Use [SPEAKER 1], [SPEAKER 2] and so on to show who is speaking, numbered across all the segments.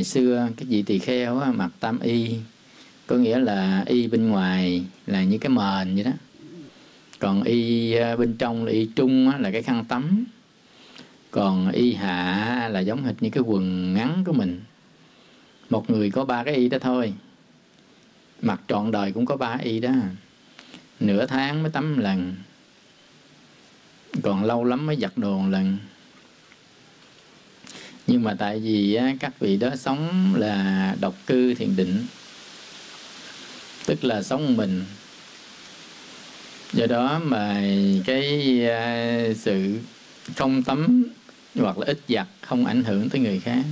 [SPEAKER 1] ngày xưa các vị tỳ kheo á, mặc tam y có nghĩa là y bên ngoài là như cái mền vậy đó. Còn y à, bên trong là y trung á, là cái khăn tắm. Còn y hạ là giống hệt như cái quần ngắn của mình. Một người có ba cái y đó thôi. Mặc trọn đời cũng có ba y đó. Nửa tháng mới tắm lần. Còn lâu lắm mới giặt đồ lần nhưng mà tại vì á, các vị đó sống là độc cư thiền định tức là sống mình. Do đó mà cái à, sự không tắm hoặc là ít giặt không ảnh hưởng tới người khác.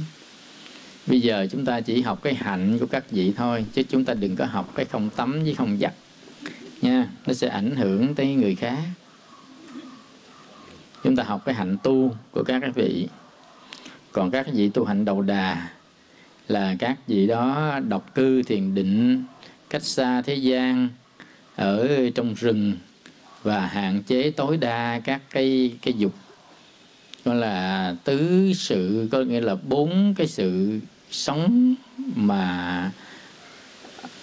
[SPEAKER 1] Bây giờ chúng ta chỉ học cái hạnh của các vị thôi chứ chúng ta đừng có học cái không tắm với không giặt nha. Nó sẽ ảnh hưởng tới người khác. Chúng ta học cái hạnh tu của các vị còn các vị tu hạnh đầu đà là các vị đó độc cư thiền định cách xa thế gian, ở trong rừng và hạn chế tối đa các cái cái dục. Gọi là tứ sự, có nghĩa là bốn cái sự sống mà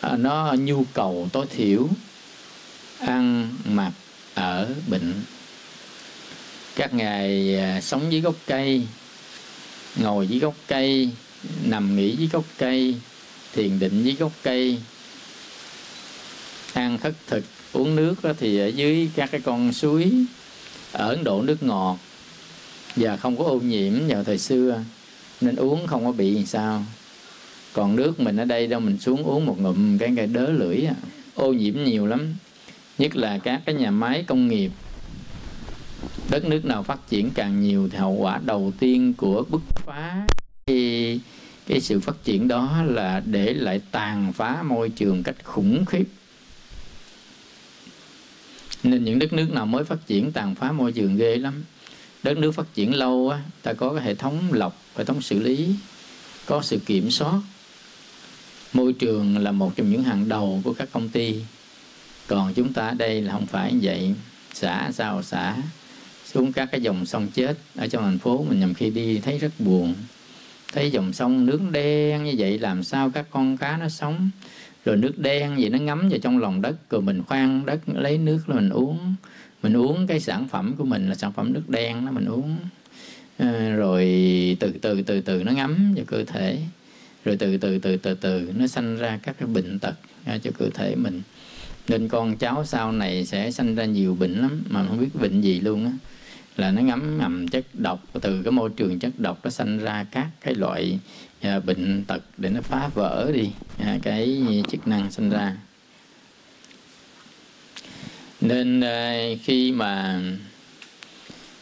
[SPEAKER 1] à, nó nhu cầu, tối thiểu, ăn, mặc, ở, bệnh. Các ngài à, sống dưới gốc cây ngồi dưới gốc cây, nằm nghỉ dưới gốc cây, thiền định dưới gốc cây, ăn khất thực, uống nước thì ở dưới các cái con suối, ở Ấn Độ nước ngọt và không có ô nhiễm vào thời xưa, nên uống không có bị làm sao còn nước mình ở đây đâu, mình xuống uống một ngụm cái cái đớ lưỡi à. ô nhiễm nhiều lắm, nhất là các cái nhà máy công nghiệp đất nước nào phát triển càng nhiều thì hậu quả đầu tiên của bứt phá cái, cái sự phát triển đó là để lại tàn phá môi trường cách khủng khiếp. Nên những đất nước nào mới phát triển tàn phá môi trường ghê lắm. Đất nước phát triển lâu á ta có cái hệ thống lọc hệ thống xử lý có sự kiểm soát. Môi trường là một trong những hàng đầu của các công ty. Còn chúng ta đây là không phải vậy. Xả sao xả? Xuống các cái dòng sông chết ở trong thành phố. Mình nhầm khi đi thấy rất buồn. Thấy dòng sông nước đen như vậy làm sao các con cá nó sống? Rồi nước đen vậy nó ngấm vào trong lòng đất rồi mình khoan đất lấy nước rồi mình uống. Mình uống cái sản phẩm của mình là sản phẩm nước đen đó mình uống. À, rồi từ từ từ từ nó ngấm vào cơ thể. Rồi từ từ từ từ từ nó sanh ra các cái bệnh tật à, cho cơ thể mình. Nên con cháu sau này sẽ sanh ra nhiều bệnh lắm mà không biết bệnh gì luôn á là nó ngấm ngầm chất độc. Từ cái môi trường chất độc nó sanh ra các cái loại à, bệnh tật để nó phá vỡ đi à, cái chức năng sinh ra. Nên à, khi mà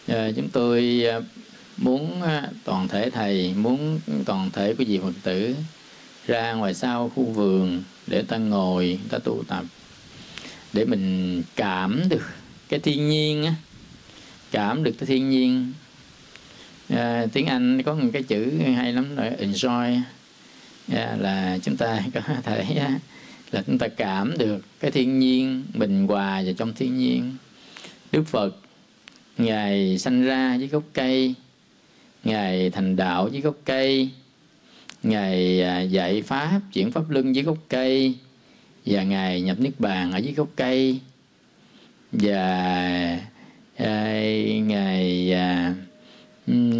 [SPEAKER 1] à, chúng tôi à, muốn à, toàn thể thầy muốn toàn thể của vị phật tử ra ngoài sau khu vườn để ta ngồi ta tu tập để mình cảm được cái thiên nhiên á cảm được cái thiên nhiên. À, tiếng Anh có một cái chữ hay lắm rồi enjoy. À, là chúng ta có thể à, là chúng ta cảm được cái thiên nhiên bình hòa vào trong thiên nhiên. Đức Phật ngài sanh ra dưới gốc cây. Ngài thành đạo dưới gốc cây. Ngài à, dạy pháp chuyển pháp luân dưới gốc cây. Và ngài nhập niết bàn ở dưới gốc cây. Và ngày à,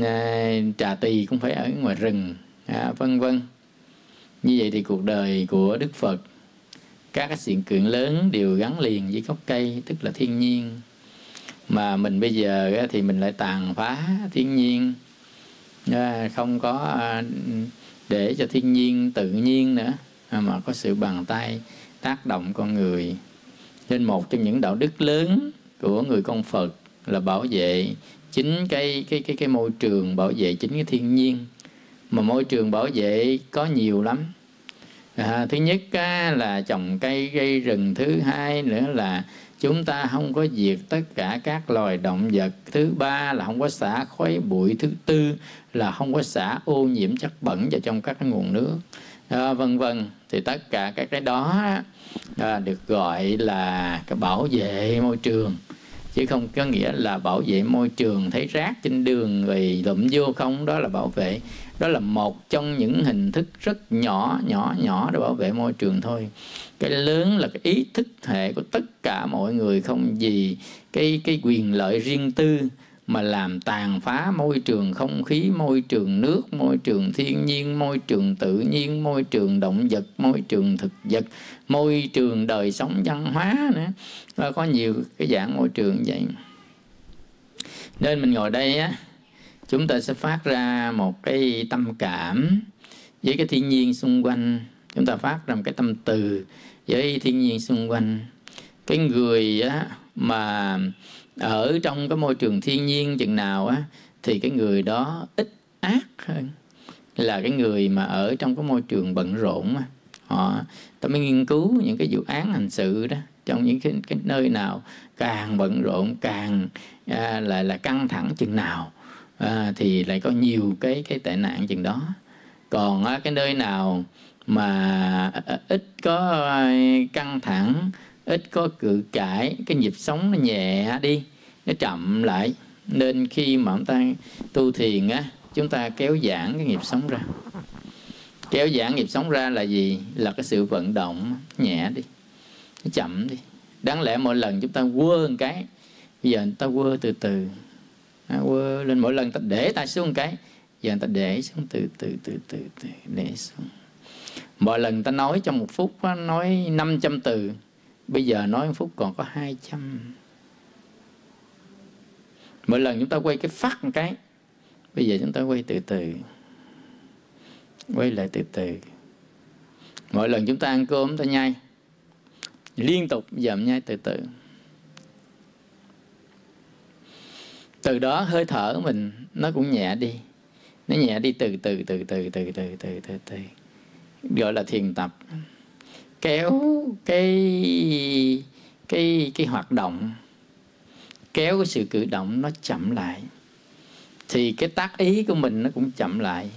[SPEAKER 1] à, trà tỳ cũng phải ở ngoài rừng à, vân vân. Như vậy thì cuộc đời của đức phật các cái sự kiện lớn đều gắn liền với gốc cây tức là thiên nhiên. Mà mình bây giờ thì mình lại tàn phá thiên nhiên. À, không có để cho thiên nhiên tự nhiên nữa mà có sự bàn tay tác động con người. Nên một trong những đạo đức lớn của người con phật là bảo vệ chính cái cái cái cái môi trường bảo vệ chính cái thiên nhiên. Mà môi trường bảo vệ có nhiều lắm. À, thứ nhất á, là trồng cây gây rừng. Thứ hai nữa là chúng ta không có diệt tất cả các loài động vật. Thứ ba là không có xả khói bụi. Thứ tư là không có xả ô nhiễm chất bẩn vào trong các cái nguồn nước. À, vân vân. Thì tất cả các cái đó à, được gọi là cái bảo vệ môi trường chứ không có nghĩa là bảo vệ môi trường, thấy rác trên đường rồi lụm vô không. Đó là bảo vệ. Đó là một trong những hình thức rất nhỏ nhỏ nhỏ để bảo vệ môi trường thôi. Cái lớn là cái ý thức hệ của tất cả mọi người không gì cái cái quyền lợi riêng tư mà làm tàn phá môi trường không khí, môi trường nước, môi trường thiên nhiên, môi trường tự nhiên, môi trường động vật, môi trường thực vật, môi trường đời sống văn hóa nữa. Và có nhiều cái dạng môi trường vậy. Nên mình ngồi đây á, chúng ta sẽ phát ra một cái tâm cảm với cái thiên nhiên xung quanh. Chúng ta phát ra một cái tâm từ với thiên nhiên xung quanh. Cái người á mà ở trong cái môi trường thiên nhiên chừng nào á thì cái người đó ít ác hơn. Là cái người mà ở trong cái môi trường bận rộn á. Họ ta mới nghiên cứu những cái vụ án hành sự đó trong những cái, cái nơi nào càng bận rộn càng à, lại là căng thẳng chừng nào à, thì lại có nhiều cái cái tệ nạn chừng đó. Còn à, cái nơi nào mà à, ít có à, căng thẳng ít có cự cãi cái nhịp sống nó nhẹ đi nó chậm lại. Nên khi mà chúng ta tu thiền á chúng ta kéo giãn cái nghiệp sống ra. Kéo giãn nghiệp sống ra là gì? Là cái sự vận động nhẹ đi nó chậm đi. Đáng lẽ mỗi lần chúng ta quơ một cái bây giờ người ta quơ từ từ. À, quơ lên mỗi lần ta để tay xuống một cái giờ người ta để xuống từ từ từ từ từ để xuống. Mỗi lần ta nói trong một phút nói 500 từ bây giờ nói một phút còn có 200 mỗi lần chúng ta quay cái phát một cái, bây giờ chúng ta quay từ từ, quay lại từ từ. Mỗi lần chúng ta ăn cơm chúng ta nhai, liên tục giảm nhai từ từ. Từ đó hơi thở mình nó cũng nhẹ đi, nó nhẹ đi từ từ từ từ từ từ từ từ từ. Gọi là thiền tập kéo cái cái cái hoạt động kéo cái sự cử động nó chậm lại. Thì cái tác ý của mình nó cũng chậm lại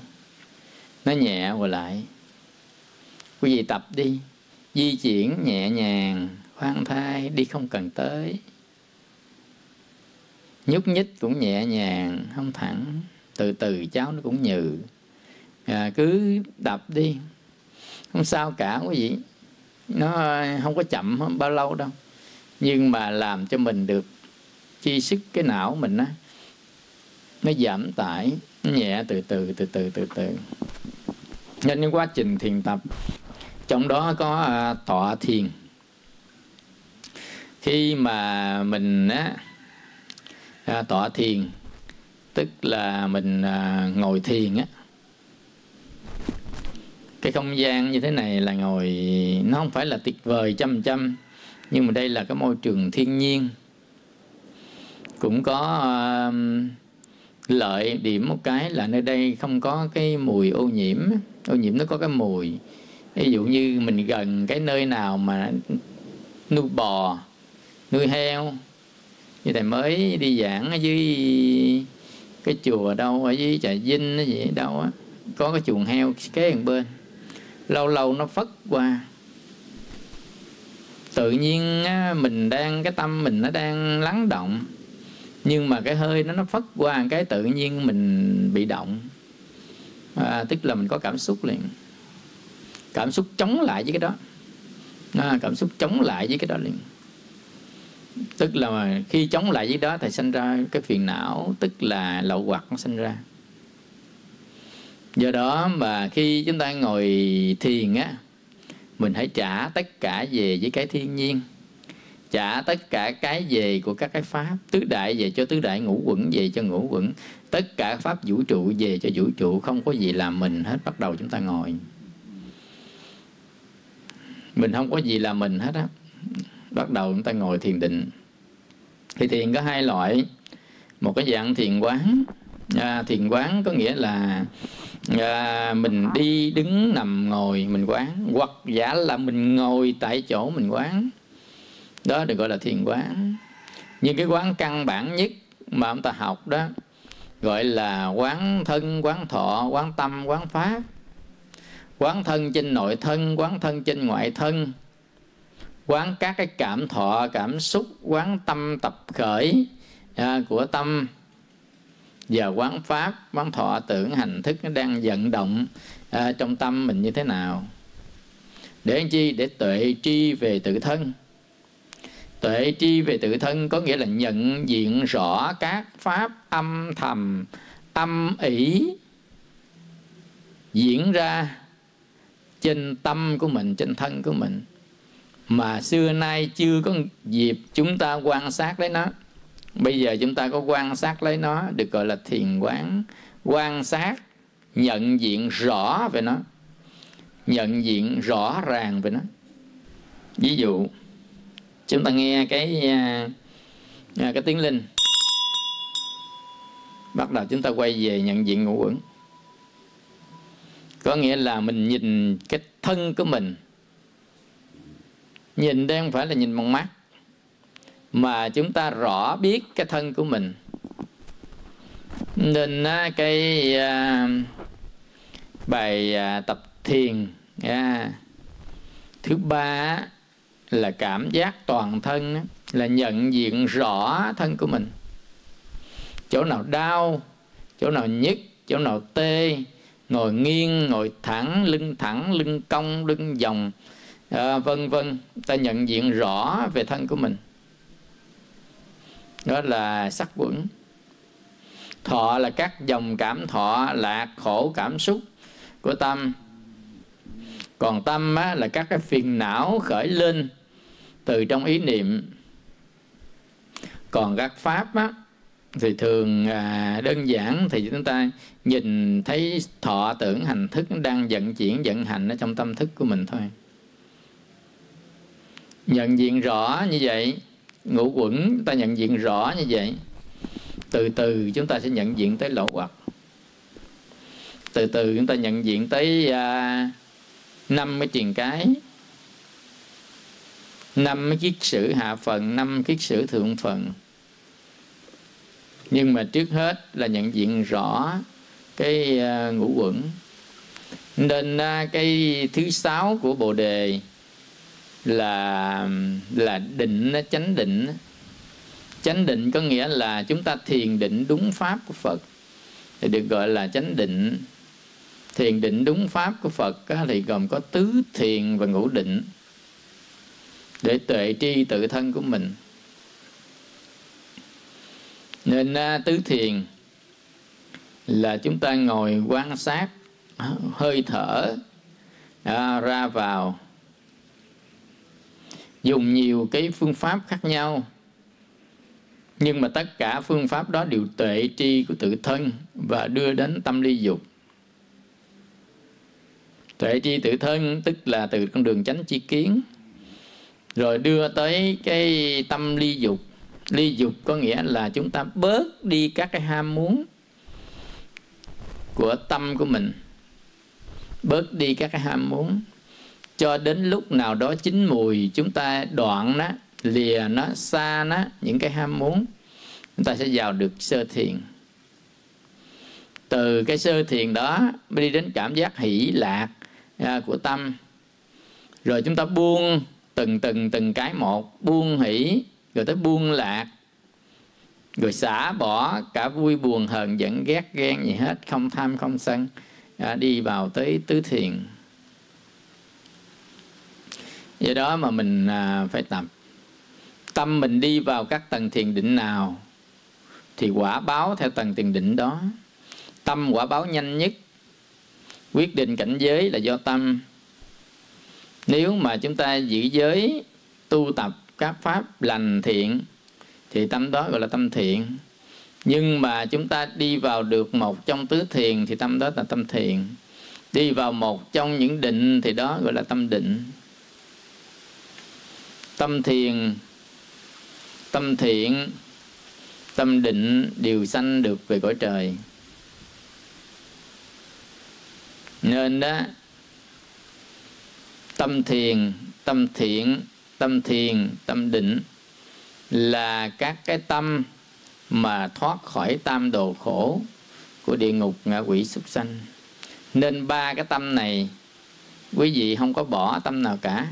[SPEAKER 1] nó nhẹ và lại. Quý vị tập đi di chuyển nhẹ nhàng khoan thai đi không cần tới. Nhúc nhích cũng nhẹ nhàng không thẳng từ từ cháu nó cũng nhừ. À, cứ đập đi không sao cả quý vị. Nó ờ, không có chậm bao lâu đâu. Nhưng mà làm cho mình được chi sức cái não mình á nó giảm tải nó nhẹ từ từ từ từ từ từ. Nên cái quá trình thiền tập trong đó có à, tọa thiền. Khi mà mình á à, tọa thiền tức là mình à, ngồi thiền á cái không gian như thế này là ngồi nó không phải là tuyệt vời trăm trăm nhưng mà đây là cái môi trường thiên nhiên. Cũng có uh, lợi điểm một cái là nơi đây không có cái mùi ô nhiễm. Ô nhiễm nó có cái mùi. Ví dụ như mình gần cái nơi nào mà nuôi bò nuôi heo như thầy mới đi giảng ở dưới cái chùa đâu ở dưới trà vinh gì đâu á có cái chuồng heo kế bên lâu lâu nó phất qua. Tự nhiên mình đang cái tâm mình nó đang lắng động. Nhưng mà cái hơi nó nó phất qua cái tự nhiên mình bị động. À, tức là mình có cảm xúc liền. Cảm xúc chống lại với cái đó. À, cảm xúc chống lại với cái đó liền. Tức là khi chống lại với đó thì sinh ra cái phiền não tức là lậu hoặc nó sinh ra do đó mà khi chúng ta ngồi thiền á, mình hãy trả tất cả về với cái thiên nhiên, trả tất cả cái về của các cái pháp, tứ đại về cho tứ đại ngũ quẩn, về cho ngũ quẩn. Tất cả pháp vũ trụ về cho vũ trụ, không có gì làm mình hết, bắt đầu chúng ta ngồi. Mình không có gì làm mình hết á, bắt đầu chúng ta ngồi thiền định. Thì thiền có hai loại, một cái dạng thiền quán à, thiền quán có nghĩa là à, mình đi đứng nằm ngồi mình quán hoặc giả là mình ngồi tại chỗ mình quán. Đó được gọi là thiền quán. Nhưng cái quán căn bản nhất mà ông ta học đó gọi là quán thân quán thọ quán tâm quán pháp. Quán thân trên nội thân quán thân trên ngoại thân. Quán các cái cảm thọ cảm xúc quán tâm tập khởi à, của tâm và quán pháp quán thọ tưởng hành thức nó đang vận động à, trong tâm mình như thế nào? Để anh chi? Để tuệ tri về tự thân. Tuệ tri về tự thân có nghĩa là nhận diện rõ các pháp âm thầm âm ỉ diễn ra trên tâm của mình trên thân của mình. Mà xưa nay chưa có dịp chúng ta quan sát lấy nó bây giờ chúng ta có quan sát lấy nó, được gọi là thiền quán. Quan sát, nhận diện rõ về nó. Nhận diện rõ ràng về nó. Ví dụ, chúng ta nghe cái à, à, cái tiếng linh. Bắt đầu chúng ta quay về nhận diện ngũ quẩn có nghĩa là mình nhìn cái thân của mình. Nhìn đây không phải là nhìn bằng mắt mà chúng ta rõ biết cái thân của mình. Nên à, cái à, bài à, tập thiền thứ ba là cảm giác toàn thân là nhận diện rõ thân của mình. Chỗ nào đau chỗ nào nhức chỗ nào tê ngồi nghiêng ngồi thẳng lưng thẳng lưng cong lưng vòng à, vân vân ta nhận diện rõ về thân của mình đó là sắc quẩn. Thọ là các dòng cảm thọ lạc khổ cảm xúc của tâm. Còn tâm á, là các cái phiền não khởi lên từ trong ý niệm. Còn các pháp á, thì thường à, đơn giản thì chúng ta nhìn thấy thọ tưởng hành thức đang vận chuyển vận hành ở trong tâm thức của mình thôi. Nhận diện rõ như vậy ngũ quẩn ta nhận diện rõ như vậy. Từ từ chúng ta sẽ nhận diện tới lậu hoặc. Từ từ chúng ta nhận diện tới à, năm cái truyền cái. Năm cái kiết sử hạ phần năm kiết sử thượng phần. Nhưng mà trước hết là nhận diện rõ cái uh, ngũ quẩn. Nên uh, cái thứ sáu của bồ đề là là định chánh định chánh định có nghĩa là chúng ta thiền định đúng pháp của phật, thì được gọi là chánh định. Thiền định đúng pháp của phật thì gồm có tứ thiền và ngũ định, để tuệ tri tự thân của mình. Nên à, tứ thiền là chúng ta ngồi quan sát hơi thở à, ra vào dùng nhiều cái phương pháp khác nhau. Nhưng mà tất cả phương pháp đó đều tuệ tri của tự thân và đưa đến tâm ly dục. Tuệ tri tự thân tức là từ con đường chánh chi kiến, rồi đưa tới cái tâm ly dục. Ly dục có nghĩa là chúng ta bớt đi các cái ham muốn của tâm của mình, bớt đi các cái ham muốn cho đến lúc nào đó chín mùi chúng ta đoạn nó lìa nó xa nó những cái ham muốn chúng ta sẽ vào được sơ thiền. Từ cái sơ thiền đó mới đi đến cảm giác hỷ lạc à, của tâm. Rồi chúng ta buông từng từng từng cái một buông hỷ rồi tới buông lạc. Rồi xả bỏ cả vui buồn hờn giận ghét ghen gì hết không tham không sân à, đi vào tới tứ thiền do đó mà mình à, phải tập. Tâm mình đi vào các tầng thiền định nào thì quả báo theo tầng thiền định đó. Tâm quả báo nhanh nhất. Quyết định cảnh giới là do tâm. Nếu mà chúng ta giữ giới tu tập các pháp lành thiện thì tâm đó gọi là tâm thiện. Nhưng mà chúng ta đi vào được một trong tứ thiền thì tâm đó là tâm thiền đi vào một trong những định thì đó gọi là tâm định tâm thiền, tâm thiện, tâm định đều sanh được về cõi trời. Nên đó, tâm thiền, tâm thiện, tâm thiền, tâm định là các cái tâm mà thoát khỏi tam đồ khổ của địa ngục ngạ quỷ súc sanh. Nên ba cái tâm này, quý vị không có bỏ tâm nào cả.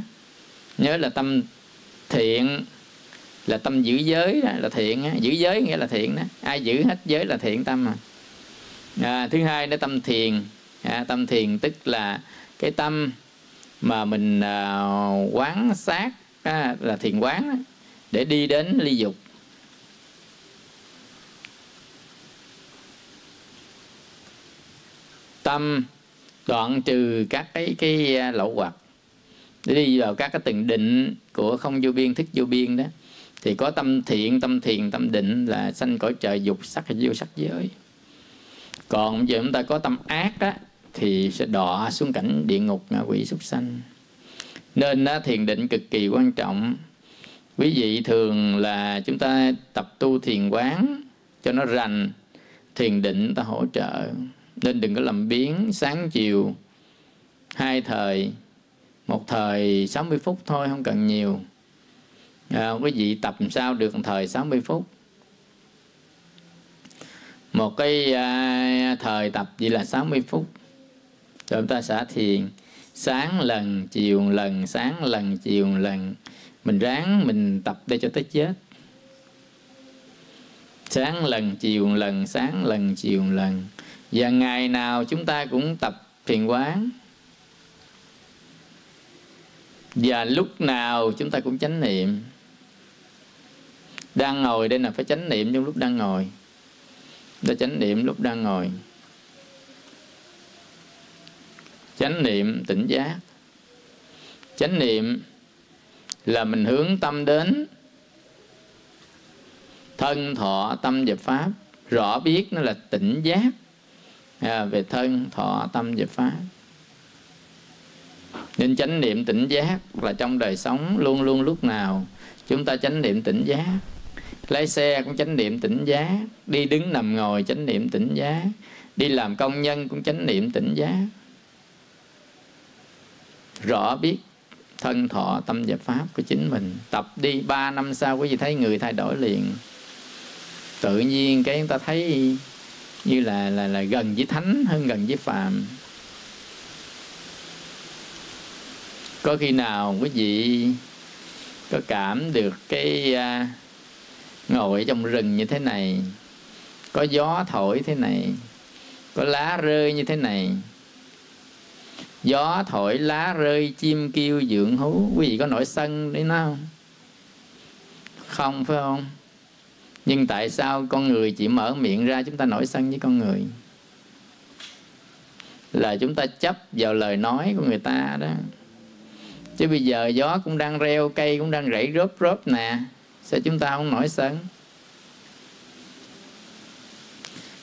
[SPEAKER 1] Nhớ là tâm thiện là tâm giữ giới đó là thiện đó. giữ giới nghĩa là thiện đó. Ai giữ hết giới là thiện tâm à, à thứ hai đó tâm thiền. À, tâm thiền tức là cái tâm mà mình à, quán sát à, là thiền quán đó, để đi đến ly dục. Tâm đoạn trừ các cái cái à, lậu hoặc để đi vào các cái từng định của không vô biên thức vô biên đó thì có tâm thiện tâm thiền tâm định là sanh cõi trời dục sắc hay vô sắc giới. Còn giờ chúng ta có tâm ác á thì sẽ đọa xuống cảnh địa ngục ngạ quỷ súc sanh. Nên đó, thiền định cực kỳ quan trọng. Quý vị thường là chúng ta tập tu thiền quán cho nó rành thiền định ta hỗ trợ. Nên đừng có làm biến sáng chiều hai thời một thời 60 phút thôi không cần nhiều. À, quý vị tập sao được một thời 60 phút? Một cái à, thời tập chỉ là 60 phút. Rồi chúng ta xả thiền. Sáng lần chiều lần sáng lần chiều lần. Mình ráng mình tập để cho tới chết. Sáng lần chiều lần sáng lần chiều lần. Và ngày nào chúng ta cũng tập thiền quán và lúc nào chúng ta cũng chánh niệm. Đang ngồi đây là phải chánh niệm trong lúc đang ngồi. Ta chánh niệm lúc đang ngồi. Chánh niệm tỉnh giác. Chánh niệm là mình hướng tâm đến thân thọ tâm và pháp. Rõ biết nó là tỉnh giác. À, về thân thọ tâm và pháp nên chánh niệm tỉnh giác là trong đời sống luôn luôn lúc nào chúng ta chánh niệm tỉnh giác. Lái xe cũng chánh niệm tỉnh giác, đi đứng nằm ngồi chánh niệm tỉnh giác, đi làm công nhân cũng chánh niệm tỉnh giác. Rõ biết thân thọ tâm và pháp của chính mình, tập đi ba năm sau quý vị thấy người thay đổi liền. Tự nhiên cái chúng ta thấy như là là là gần với thánh hơn gần với phàm. Có khi nào quý vị có cảm được cái uh, ngồi trong rừng như thế này có gió thổi thế này có lá rơi như thế này? Gió thổi lá rơi chim kêu dưỡng hú quý vị có nổi sân đấy nó không? Không phải không? Nhưng tại sao con người chỉ mở miệng ra chúng ta nổi sân với con người? Là chúng ta chấp vào lời nói của người ta đó chứ bây giờ gió cũng đang reo, cây cũng đang rẫy rớp rớp nè. Sao chúng ta không nổi sân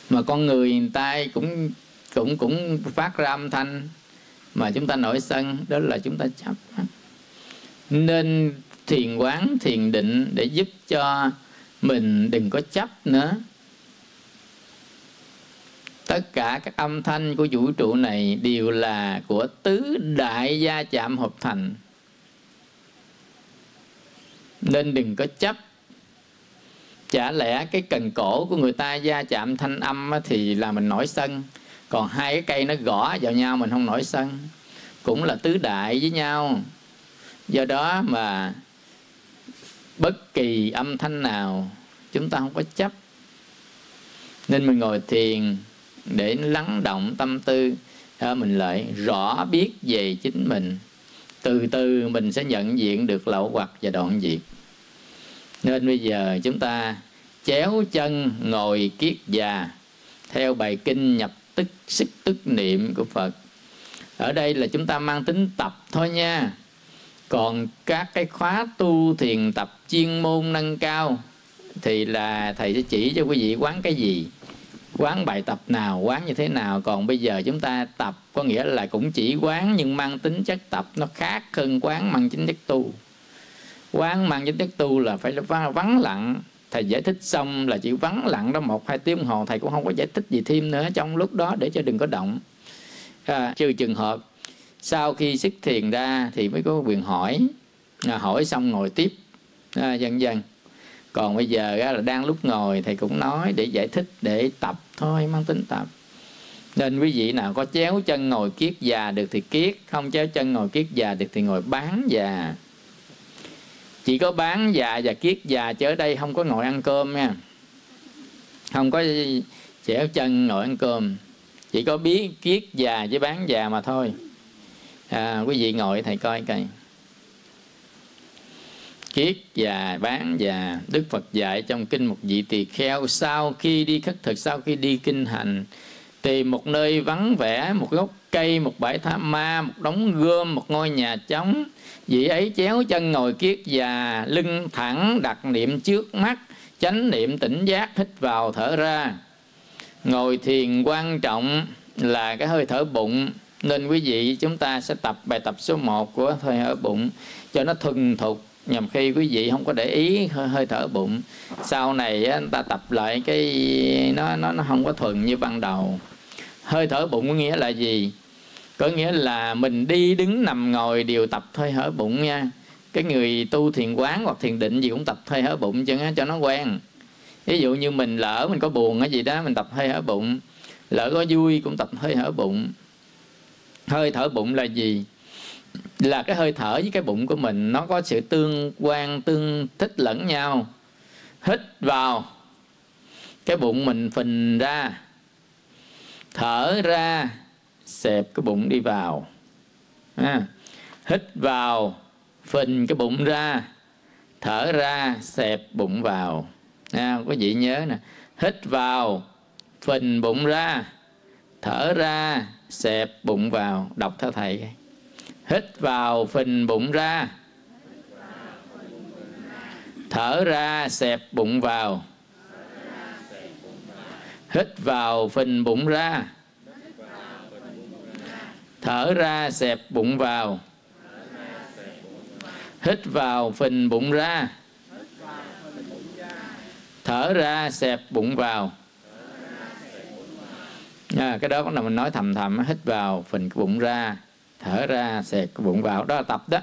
[SPEAKER 1] mà con người người ta cũng cũng cũng phát ra âm thanh mà chúng ta nổi sân, đó là chúng ta chấp nên thiền quán, thiền định để giúp cho mình đừng có chấp nữa tất cả các âm thanh của vũ trụ này đều là của tứ đại gia chạm hợp thành. Nên đừng có chấp. Chả lẽ cái cần cổ của người ta gia chạm thanh âm thì là mình nổi sân. Còn hai cái cây nó gõ vào nhau mình không nổi sân. Cũng là tứ đại với nhau. Do đó mà bất kỳ âm thanh nào chúng ta không có chấp. Nên mình ngồi thiền để lắng động tâm tư. Mình lại rõ biết về chính mình. Từ từ mình sẽ nhận diện được lậu hoặc và đoạn diệt nên bây giờ chúng ta chéo chân ngồi kiết già, theo bài kinh nhập tức sức tức niệm của phật. Ở đây là chúng ta mang tính tập thôi nha. Còn các cái khóa tu thiền tập chuyên môn nâng cao thì là thầy sẽ chỉ cho quý vị quán cái gì? Quán bài tập nào quán như thế nào. Còn bây giờ chúng ta tập có nghĩa là cũng chỉ quán nhưng mang tính chất tập nó khác hơn quán mang tính chất tu. Quán mang tính chất tu là phải vắng lặng. Thầy giải thích xong là chỉ vắng lặng đó một hai tiếng hồ thầy cũng không có giải thích gì thêm nữa trong lúc đó để cho đừng có động. À, trừ trường hợp sau khi xuất thiền ra thì mới có quyền hỏi. À, hỏi xong ngồi tiếp. À, dần dần còn bây giờ là đang lúc ngồi thầy cũng nói để giải thích để tập thôi mang tính tập. Nên quý vị nào có chéo chân ngồi kiết già được thì kiết không chéo chân ngồi kiết già được thì ngồi bán già. Chỉ có bán già và kiết già chứ ở đây không có ngồi ăn cơm nha. Không có chéo chân ngồi ăn cơm. Chỉ có biết kiết già với bán già mà thôi. À, quý vị ngồi thầy coi coi kiết và bán và đức phật dạy trong kinh một vị tỳ kheo. Sau khi đi khất thực, sau khi đi kinh hành tìm một nơi vắng vẻ, một gốc cây, một bãi tha ma, một đống gươm, một ngôi nhà trống, vị ấy chéo chân ngồi kiết và lưng thẳng đặt niệm trước mắt, chánh niệm tỉnh giác hít vào thở ra. Ngồi thiền quan trọng là cái hơi thở bụng, nên quý vị chúng ta sẽ tập bài tập số 1 của hơi thở bụng cho nó thuần thục nhầm khi quý vị không có để ý hơi, hơi thở bụng. Sau này á, ta tập lại cái nó nó nó không có thuần như ban đầu. Hơi thở bụng có nghĩa là gì? Có nghĩa là mình đi đứng nằm ngồi đều tập hơi thở bụng nha. Cái người tu thiền quán hoặc thiền định gì cũng tập hơi thở bụng cho nó cho nó quen. Ví dụ như mình lỡ mình có buồn cái gì đó mình tập hơi thở bụng. Lỡ có vui cũng tập hơi thở bụng. Hơi thở bụng là gì? Là cái hơi thở với cái bụng của mình nó có sự tương quan tương thích lẫn nhau. Hít vào cái bụng mình phình ra. Thở ra xẹp cái bụng đi vào. À, hít vào phình cái bụng ra. Thở ra xẹp bụng vào. À, quý vị nhớ nè. Hít vào phình bụng ra. Thở ra xẹp bụng vào. Đọc theo thầy hít vào phình bụng ra. Thở ra xẹp bụng vào. Hít vào phình bụng ra. Thở ra xẹp bụng vào. Hít vào phình bụng ra. Thở ra xẹp bụng vào. À, cái đó cũng là mình nói thầm thầm hít vào phình bụng ra thở ra xẹp cái bụng vào. Đó là tập đó.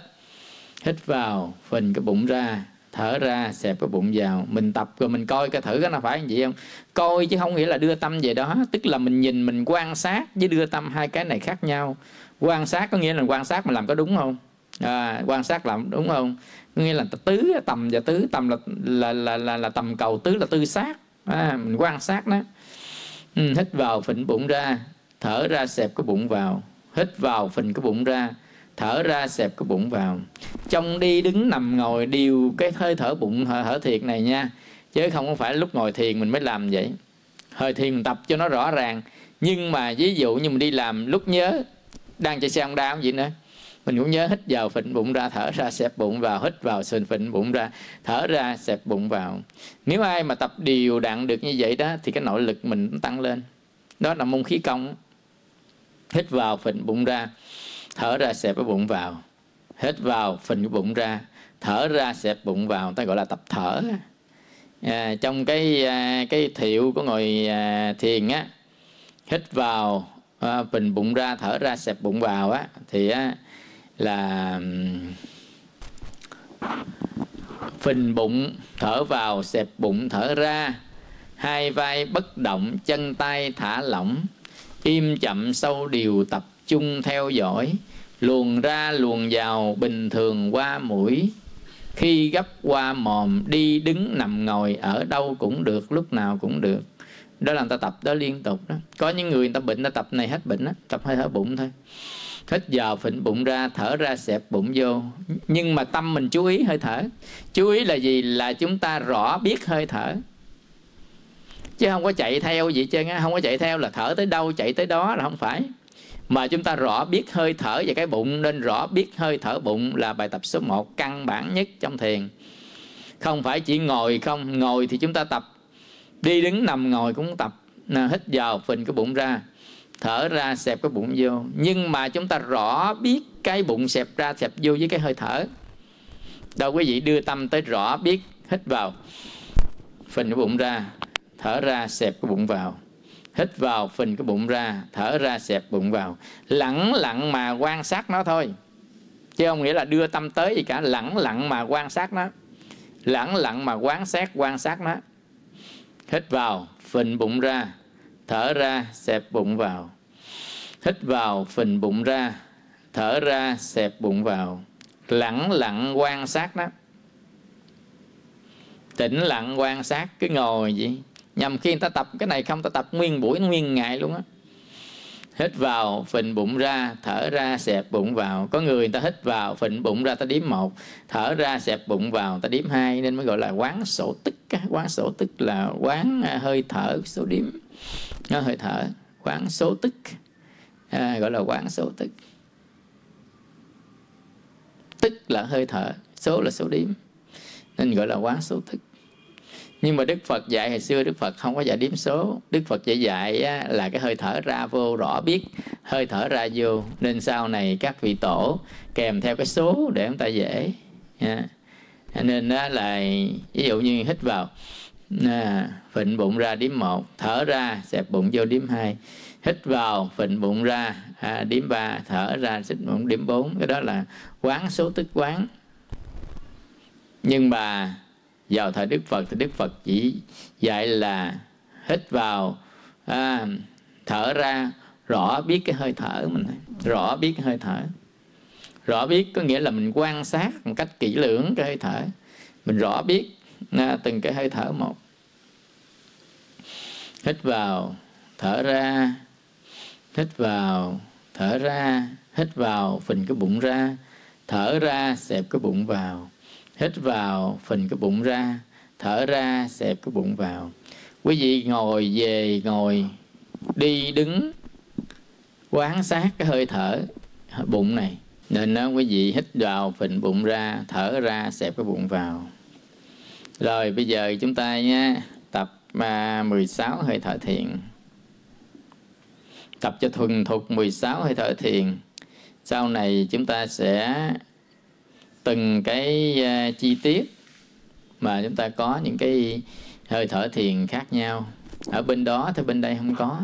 [SPEAKER 1] Hít vào phình cái bụng ra thở ra xẹp cái bụng vào. Mình tập rồi mình coi cái thử cái nó phải như vậy không? Coi chứ không nghĩa là đưa tâm về đó. Tức là mình nhìn mình quan sát với đưa tâm hai cái này khác nhau. Quan sát có nghĩa là quan sát mình làm có đúng không? À, quan sát làm đúng không? Có nghĩa là tứ tầm và tứ tầm là là là là, là tầm cầu tứ là tư sát à, mình quan sát đó ừ, hít vào phình bụng ra thở ra xẹp cái bụng vào hít vào phình cái bụng ra, thở ra xẹp cái bụng vào. Trong đi đứng nằm ngồi đều cái hơi thở bụng hơi thở thiệt này nha, chứ không phải lúc ngồi thiền mình mới làm vậy. Hơi thiền tập cho nó rõ ràng, nhưng mà ví dụ như mình đi làm lúc nhớ đang chạy xe không đau gì nữa, mình cũng nhớ hít vào phình bụng ra, thở ra xẹp bụng vào, hít vào sình phình bụng ra, thở ra xẹp bụng vào. Nếu ai mà tập điều đặn được như vậy đó, thì cái nội lực mình tăng lên. Đó là môn khí công hít vào phình bụng ra thở ra xẹp cái bụng vào. Hít vào phình cái bụng ra thở ra xẹp bụng vào ta gọi là tập thở. À, trong cái à, cái thiệu của ngồi à, thiền á hít vào à, phình bụng ra thở ra xẹp bụng vào á thì á là phình bụng thở vào xẹp bụng thở ra. Hai vai bất động chân tay thả lỏng im chậm sâu điều tập trung theo dõi, luồn ra luồn vào bình thường qua mũi. Khi gấp qua mồm, đi đứng nằm ngồi, ở đâu cũng được, lúc nào cũng được. Đó là người ta tập đó liên tục đó. Có những người người ta bệnh ta tập này hết bệnh đó tập hơi thở bụng thôi. Hít vào phình bụng ra, thở ra xẹp bụng vô. Nhưng mà tâm mình chú ý hơi thở. Chú ý là gì? Là chúng ta rõ biết hơi thở chứ không có chạy theo gì chứ không có chạy theo là thở tới đâu chạy tới đó là không phải. Mà chúng ta rõ biết hơi thở và cái bụng nên rõ biết hơi thở bụng là bài tập số 1 căn bản nhất trong thiền. Không phải chỉ ngồi không ngồi thì chúng ta tập. Đi đứng nằm ngồi cũng tập. Nè, hít vào phình cái bụng ra. Thở ra xẹp cái bụng vô. Nhưng mà chúng ta rõ biết cái bụng xẹp ra xẹp vô với cái hơi thở. Đâu quý vị đưa tâm tới rõ biết hít vào phình cái bụng ra thở ra xẹp cái bụng vào. Hít vào, phình cái bụng ra, thở ra xẹp bụng vào. Lẳng lặng mà quan sát nó thôi. Chứ không nghĩa là đưa tâm tới gì cả. Lẳng lặng mà quan sát nó. Lẳng lặng mà quan sát quan sát nó. Hít vào, phình bụng ra, thở ra, xẹp bụng vào. Hít vào, phình bụng ra, thở ra, xẹp bụng vào. Lẳng lặng quan sát đó tĩnh lặng quan sát, cứ ngồi vậy nhằm khi người ta tập cái này không ta tập nguyên buổi nguyên ngày luôn á. Hít vào phình bụng ra thở ra xẹp bụng vào. Có người người ta hít vào phình bụng ra ta điếm một. Thở ra xẹp bụng vào ta điếm hai. Nên mới gọi là quán sổ tức quán sổ tức là quán à, hơi thở số điếm. Nó hơi thở. Quán số tức. À, gọi là quán số tức. Tức là hơi thở số là số điếm. Nên gọi là quán số tức nhưng mà đức phật dạy hồi xưa đức phật không có dạy điểm số. Đức phật dạy dạy là cái hơi thở ra vô rõ biết hơi thở ra vô. Nên sau này các vị tổ kèm theo cái số để chúng ta dễ. Yeah. nên đó là ví dụ như hít vào à, phịnh bụng ra điểm một thở ra xẹp bụng vô điểm hai. Hít vào phịnh bụng ra à, đếm ba thở ra xịt bụng điểm bốn. Cái đó là quán số tức quán. Nhưng mà vào thời đức phật thì đức phật chỉ dạy là hít vào à, thở ra rõ biết cái hơi thở mình rõ biết cái hơi thở. Rõ biết có nghĩa là mình quan sát một cách kỹ lưỡng cái hơi thở. Mình rõ biết à, từng cái hơi thở một. Hít vào thở ra hít vào thở ra hít vào phình cái bụng ra thở ra xẹp cái bụng vào hít vào phình cái bụng ra thở ra xẹp cái bụng vào. Quý vị ngồi về ngồi đi đứng quán sát cái hơi thở bụng này. Nên đó quý vị hít vào phình bụng ra thở ra xẹp cái bụng vào. Rồi bây giờ chúng ta nha tập à, 16 hơi thở thiền. Tập cho thuần thục 16 hơi thở thiền. Sau này chúng ta sẽ từng cái uh, chi tiết mà chúng ta có những cái hơi thở thiền khác nhau. Ở bên đó thì bên đây không có.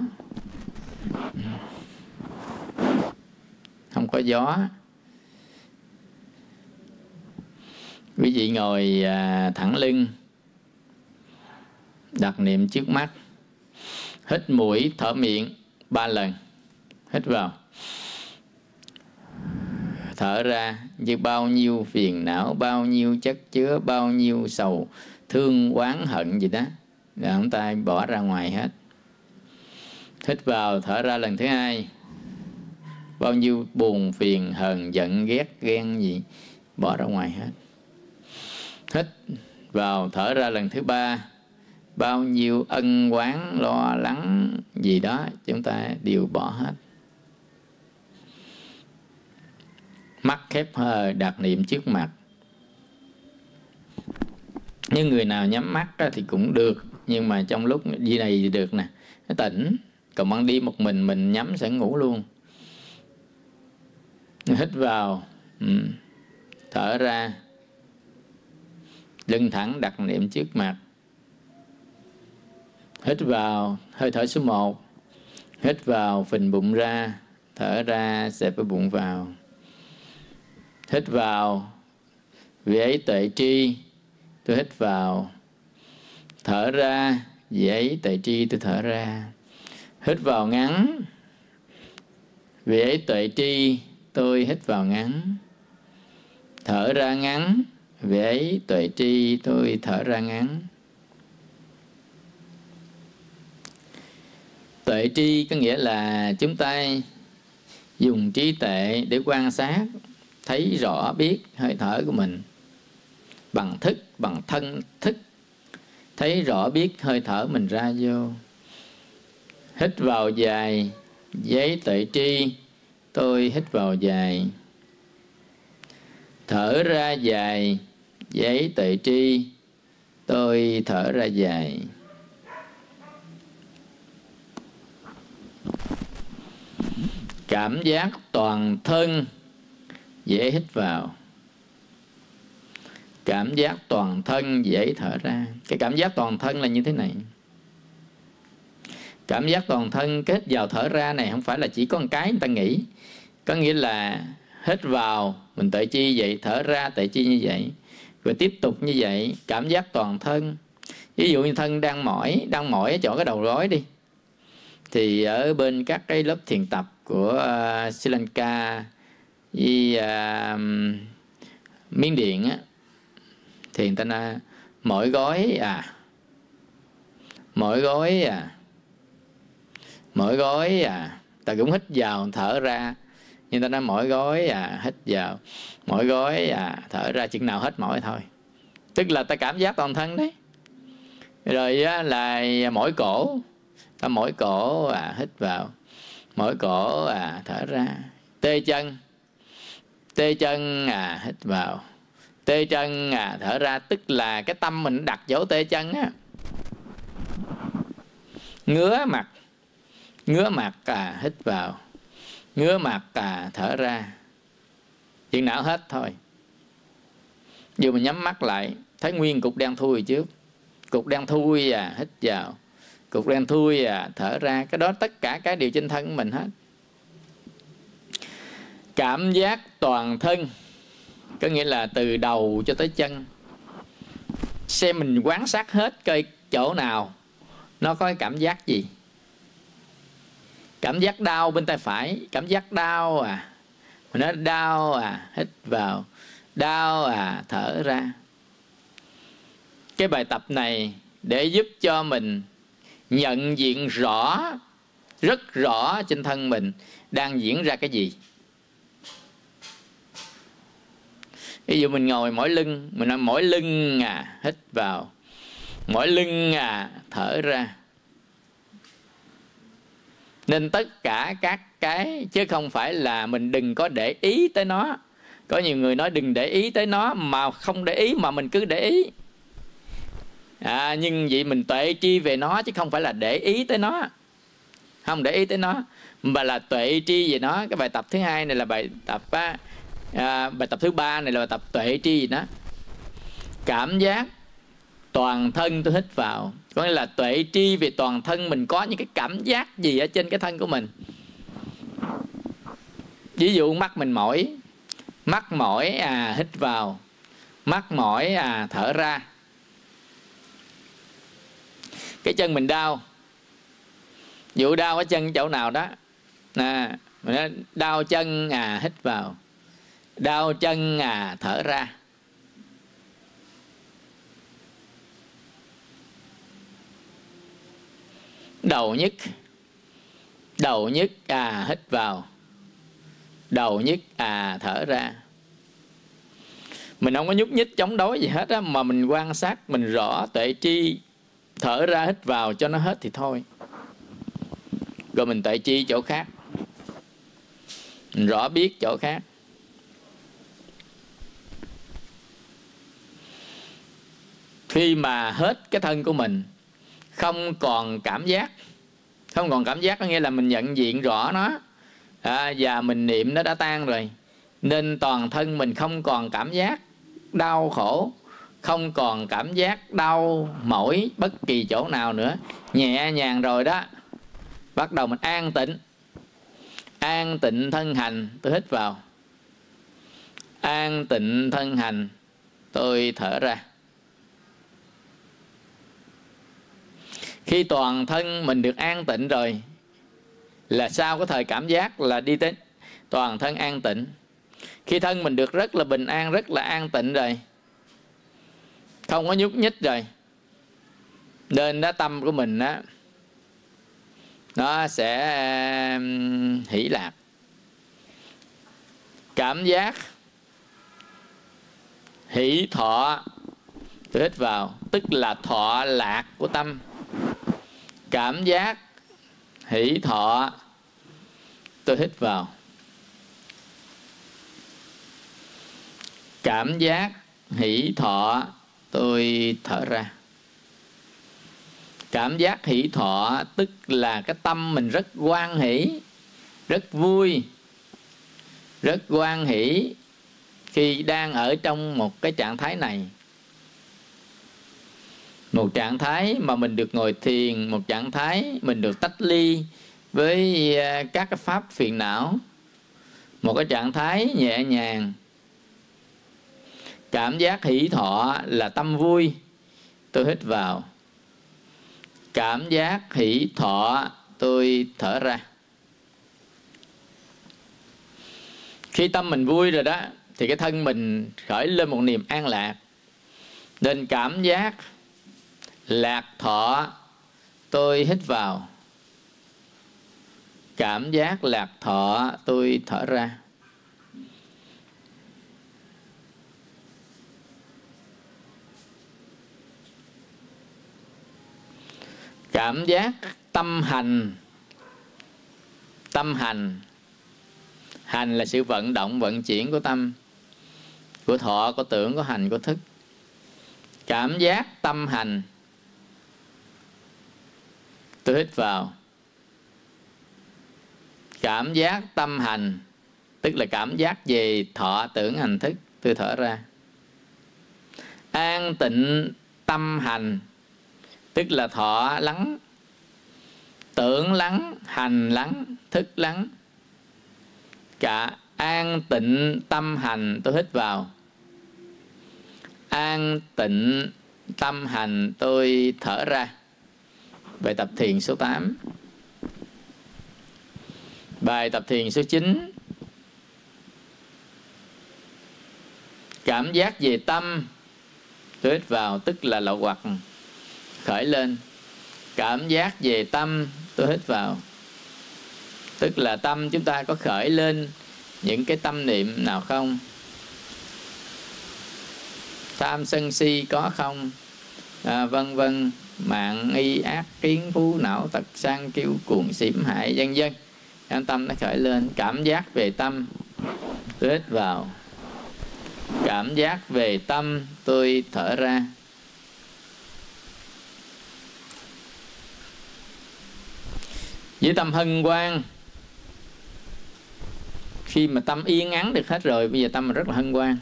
[SPEAKER 1] Không có gió. Quý vị ngồi uh, thẳng lưng đặt niệm trước mắt. Hít mũi thở miệng ba lần. Hít vào. Thở ra như bao nhiêu phiền não, bao nhiêu chất chứa, bao nhiêu sầu, thương oán hận gì đó, là chúng ta bỏ ra ngoài hết. Hít vào, thở ra lần thứ hai. Bao nhiêu buồn, phiền, hờn, giận, ghét, ghen gì, bỏ ra ngoài hết. Hít vào, thở ra lần thứ ba. Bao nhiêu ân oán, lo lắng gì đó, chúng ta đều bỏ hết. Mắt khép hờ đặt niệm trước mặt. Nhưng người nào nhắm mắt thì cũng được, nhưng mà trong lúc gì này thì được nè. Nó tỉnh, còn ban đi một mình mình nhắm sẽ ngủ luôn. Hít vào ừ, thở ra. Lưng thẳng đặt niệm trước mặt. Hít vào, hơi thở số 1 hít vào, phình bụng ra, thở ra, xẹp cái bụng vào hít vào. Vì ấy tuệ tri, tôi hít vào. Thở ra vì ấy tuệ tri, tôi thở ra. Hít vào ngắn. Vì ấy tuệ tri, tôi hít vào ngắn. Thở ra ngắn. Vì ấy tuệ tri, tôi thở ra ngắn. Tuệ tri có nghĩa là chúng ta dùng trí tuệ để quan sát thấy rõ, biết hơi thở của mình. Bằng thức, bằng thân thức. Thấy rõ, biết hơi thở mình ra vô. Hít vào dài, giấy tuệ tri. Tôi hít vào dài. Thở ra dài, giấy tuệ tri. Tôi thở ra dài. Cảm giác toàn thân dễ hít vào. Cảm giác toàn thân dễ thở ra. Cái cảm giác toàn thân là như thế này. Cảm giác toàn thân kết vào thở ra này không phải là chỉ có một cái người ta nghĩ. Có nghĩa là hít vào mình tệ chi vậy thở ra tệ chi như vậy rồi tiếp tục như vậy cảm giác toàn thân. Ví dụ như thân đang mỏi đang mỏi ở chỗ cái đầu rối đi thì ở bên các cái lớp thiền tập của uh, Sri Lanka với à, miếng Điện á, thì người ta mỗi gói à mỗi gói à mỗi gói à ta cũng hít vào thở ra. Nhưng ta nói mỗi gói à hít vào mỗi gói à thở ra chừng nào hết mỗi thôi. Tức là ta cảm giác toàn thân đấy. Rồi á, là mỗi cổ ta mỗi cổ à hít vào mỗi cổ à thở ra tê chân tê chân à hít vào. Tê chân à thở ra tức là cái tâm mình đặt chỗ tê chân á. Ngứa mặt. Ngứa mặt à hít vào. Ngứa mặt à thở ra. Chuyện não hết thôi. Dù mình nhắm mắt lại, thấy nguyên cục đen thui trước. Cục đen thui à hít vào. Cục đen thui à thở ra. Cái đó tất cả cái điều trên thân của mình hết cảm giác toàn thân, có nghĩa là từ đầu cho tới chân. Xem mình quan sát hết cái chỗ nào, nó có cái cảm giác gì? Cảm giác đau bên tay phải, cảm giác đau à. Mình nói đau à hít vào. Đau à thở ra. Cái bài tập này để giúp cho mình nhận diện rõ, rất rõ trên thân mình đang diễn ra cái gì. Ví dụ mình ngồi mỏi lưng mình nói mỏi lưng à. Hít vào. Mỏi lưng à. Thở ra. Nên tất cả các cái chứ không phải là mình đừng có để ý tới nó. Có nhiều người nói đừng để ý tới nó mà không để ý mà mình cứ để ý. À, nhưng vậy mình tuệ tri về nó chứ không phải là để ý tới nó. Không để ý tới nó mà là tuệ tri về nó. Cái bài tập thứ hai này là bài tập á, à, bài tập thứ ba này là bài tập tuệ tri gì đó. Cảm giác toàn thân tôi hít vào. Có nghĩa là tuệ tri về toàn thân mình có những cái cảm giác gì ở trên cái thân của mình. Ví dụ mắt mình mỏi mắt mỏi à hít vào. Mắt mỏi à thở ra. Cái chân mình đau. Dụ đau ở chân chỗ nào đó. À, nè đau chân à hít vào đau chân à thở ra. Đầu nhức. Đầu nhức à hít vào. Đầu nhức à thở ra. Mình không có nhúc nhích chống đối gì hết á, mà mình quan sát, mình rõ tuệ tri. Thở ra, hít vào, cho nó hết thì thôi. Rồi mình tuệ chi chỗ khác. Mình rõ biết chỗ khác. Khi mà hết cái thân của mình không còn cảm giác không còn cảm giác có nghĩa là mình nhận diện rõ nó à, và mình niệm nó đã tan rồi nên toàn thân mình không còn cảm giác đau khổ không còn cảm giác đau mỏi bất kỳ chỗ nào nữa. Nhẹ nhàng rồi đó bắt đầu mình an tịnh. An tịnh thân hành tôi hít vào. An tịnh thân hành tôi thở ra. Khi toàn thân mình được an tịnh rồi, là sau cái thời cảm giác là đi tới toàn thân an tịnh? Khi thân mình được rất là bình an, rất là an tịnh rồi, không có nhúc nhích rồi, nên đó, tâm của mình á, nó sẽ hỷ lạc. Cảm giác hỷ thọ tôi hít vào, tức là thọ lạc của tâm cảm giác hỷ thọ, tôi hít vào. Cảm giác hỷ thọ, tôi thở ra. Cảm giác hỷ thọ tức là cái tâm mình rất quan hỷ, rất vui, rất quan hỷ khi đang ở trong một cái trạng thái này một trạng thái mà mình được ngồi thiền, một trạng thái mình được tách ly với à, các cái pháp phiền não. Một cái trạng thái nhẹ nhàng. Cảm giác hỷ thọ là tâm vui. Tôi hít vào. Cảm giác hỷ thọ tôi thở ra. Khi tâm mình vui rồi đó, thì cái thân mình khởi lên một niềm an lạc. Nên cảm giác lạc thọ, tôi hít vào. Cảm giác lạc thọ tôi thở ra. Cảm giác tâm hành. Tâm hành. Hành là sự vận động, vận chuyển của tâm. Của thọ, của tưởng, của hành, của thức. Cảm giác tâm hành tôi hít vào. Cảm giác tâm hành, tức là cảm giác về thọ tưởng hành thức, tôi thở ra. An tịnh tâm hành, tức là thọ lắng, tưởng lắng, hành lắng, thức lắng. Cả an tịnh tâm hành tôi hít vào. An tịnh tâm hành tôi thở ra bài tập thiền số 8 bài tập thiền số 9 cảm giác về tâm. Tôi hít vào tức là lậu hoặc. Khởi lên. Cảm giác về tâm. Tôi hít vào. Tức là tâm chúng ta có khởi lên những cái tâm niệm nào không? Tham sân si có không? À, vân vân mạng y ác kiến phú não tật sang kiêu cuồng xỉm hại vân dân. An tâm nó khởi lên cảm giác về tâm. Tôi hít vào. Cảm giác về tâm tôi thở ra. Với tâm hân hoan khi mà tâm yên ắng được hết rồi bây giờ tâm rất là hân hoan.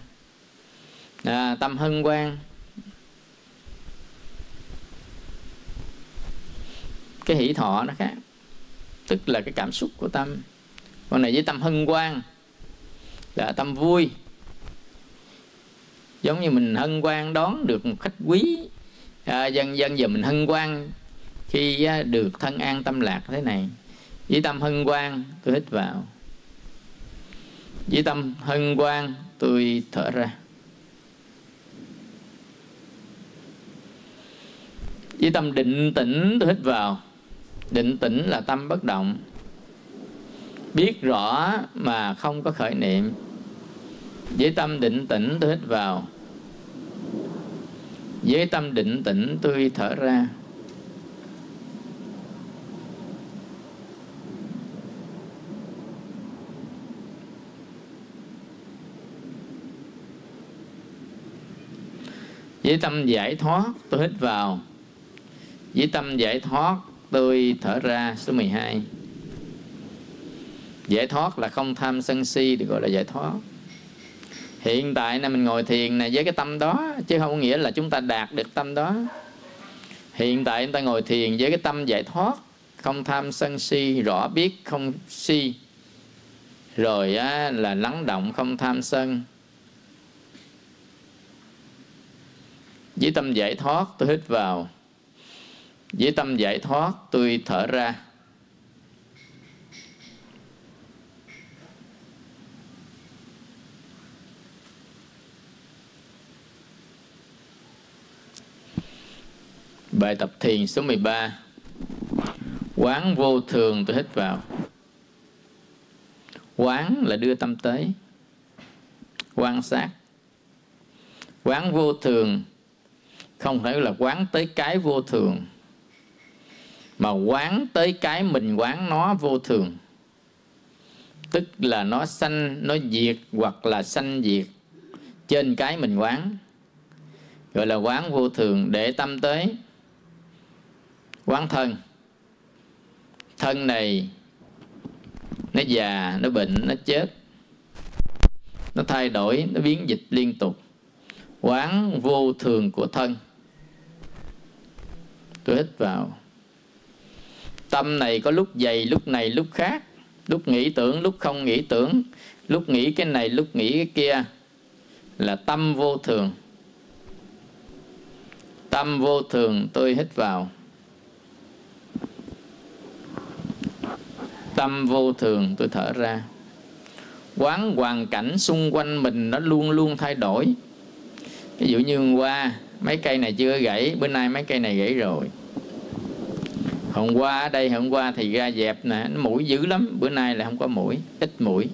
[SPEAKER 1] À, tâm hân hoan cái hỷ thọ nó khác. Tức là cái cảm xúc của tâm. Còn này với tâm hân hoan là tâm vui. Giống như mình hân hoan đón được một khách quý. À, dân dân giờ mình hân hoan khi à, được thân an tâm lạc thế này. Với tâm hân hoan tôi hít vào. Với tâm hân hoan tôi thở ra. Với tâm định tĩnh tôi hít vào định tĩnh là tâm bất động. Biết rõ mà không có khởi niệm, với tâm định tĩnh tôi hít vào. Với tâm định tĩnh tôi thở ra. Với tâm giải thoát tôi hít vào. Với tâm giải thoát tươi thở ra số 12 giải thoát là không tham sân si được gọi là giải thoát. Hiện tại này mình ngồi thiền này với cái tâm đó chứ không có nghĩa là chúng ta đạt được tâm đó. Hiện tại chúng ta ngồi thiền với cái tâm giải thoát không tham sân si rõ biết không si. Rồi á, là lắng động không tham sân. Với tâm giải thoát tôi hít vào với tâm giải thoát, tôi thở ra. Bài tập thiền số 13 Quán vô thường tôi hít vào. Quán là đưa tâm tới. Quan sát. Quán vô thường Không phải là quán tới cái vô thường mà quán tới cái mình quán nó vô thường. Tức là nó sanh, nó diệt hoặc là sanh diệt trên cái mình quán. Gọi là quán vô thường để tâm tới quán thân. Thân này nó già, nó bệnh, nó chết. Nó thay đổi, nó biến dịch liên tục. Quán vô thường của thân. Tôi hít vào tâm này có lúc dày, lúc này lúc khác. Lúc nghĩ tưởng, lúc không nghĩ tưởng. Lúc nghĩ cái này, lúc nghĩ cái kia. Là tâm vô thường. Tâm vô thường, tôi hít vào. Tâm vô thường, tôi thở ra. Quán hoàn cảnh xung quanh mình nó luôn luôn thay đổi. Ví dụ như hôm qua, mấy cây này chưa gãy, bữa nay mấy cây này gãy rồi hôm qua ở đây, hôm qua thì ra dẹp nè, nó mũi dữ lắm, bữa nay là không có mũi, ít mũi.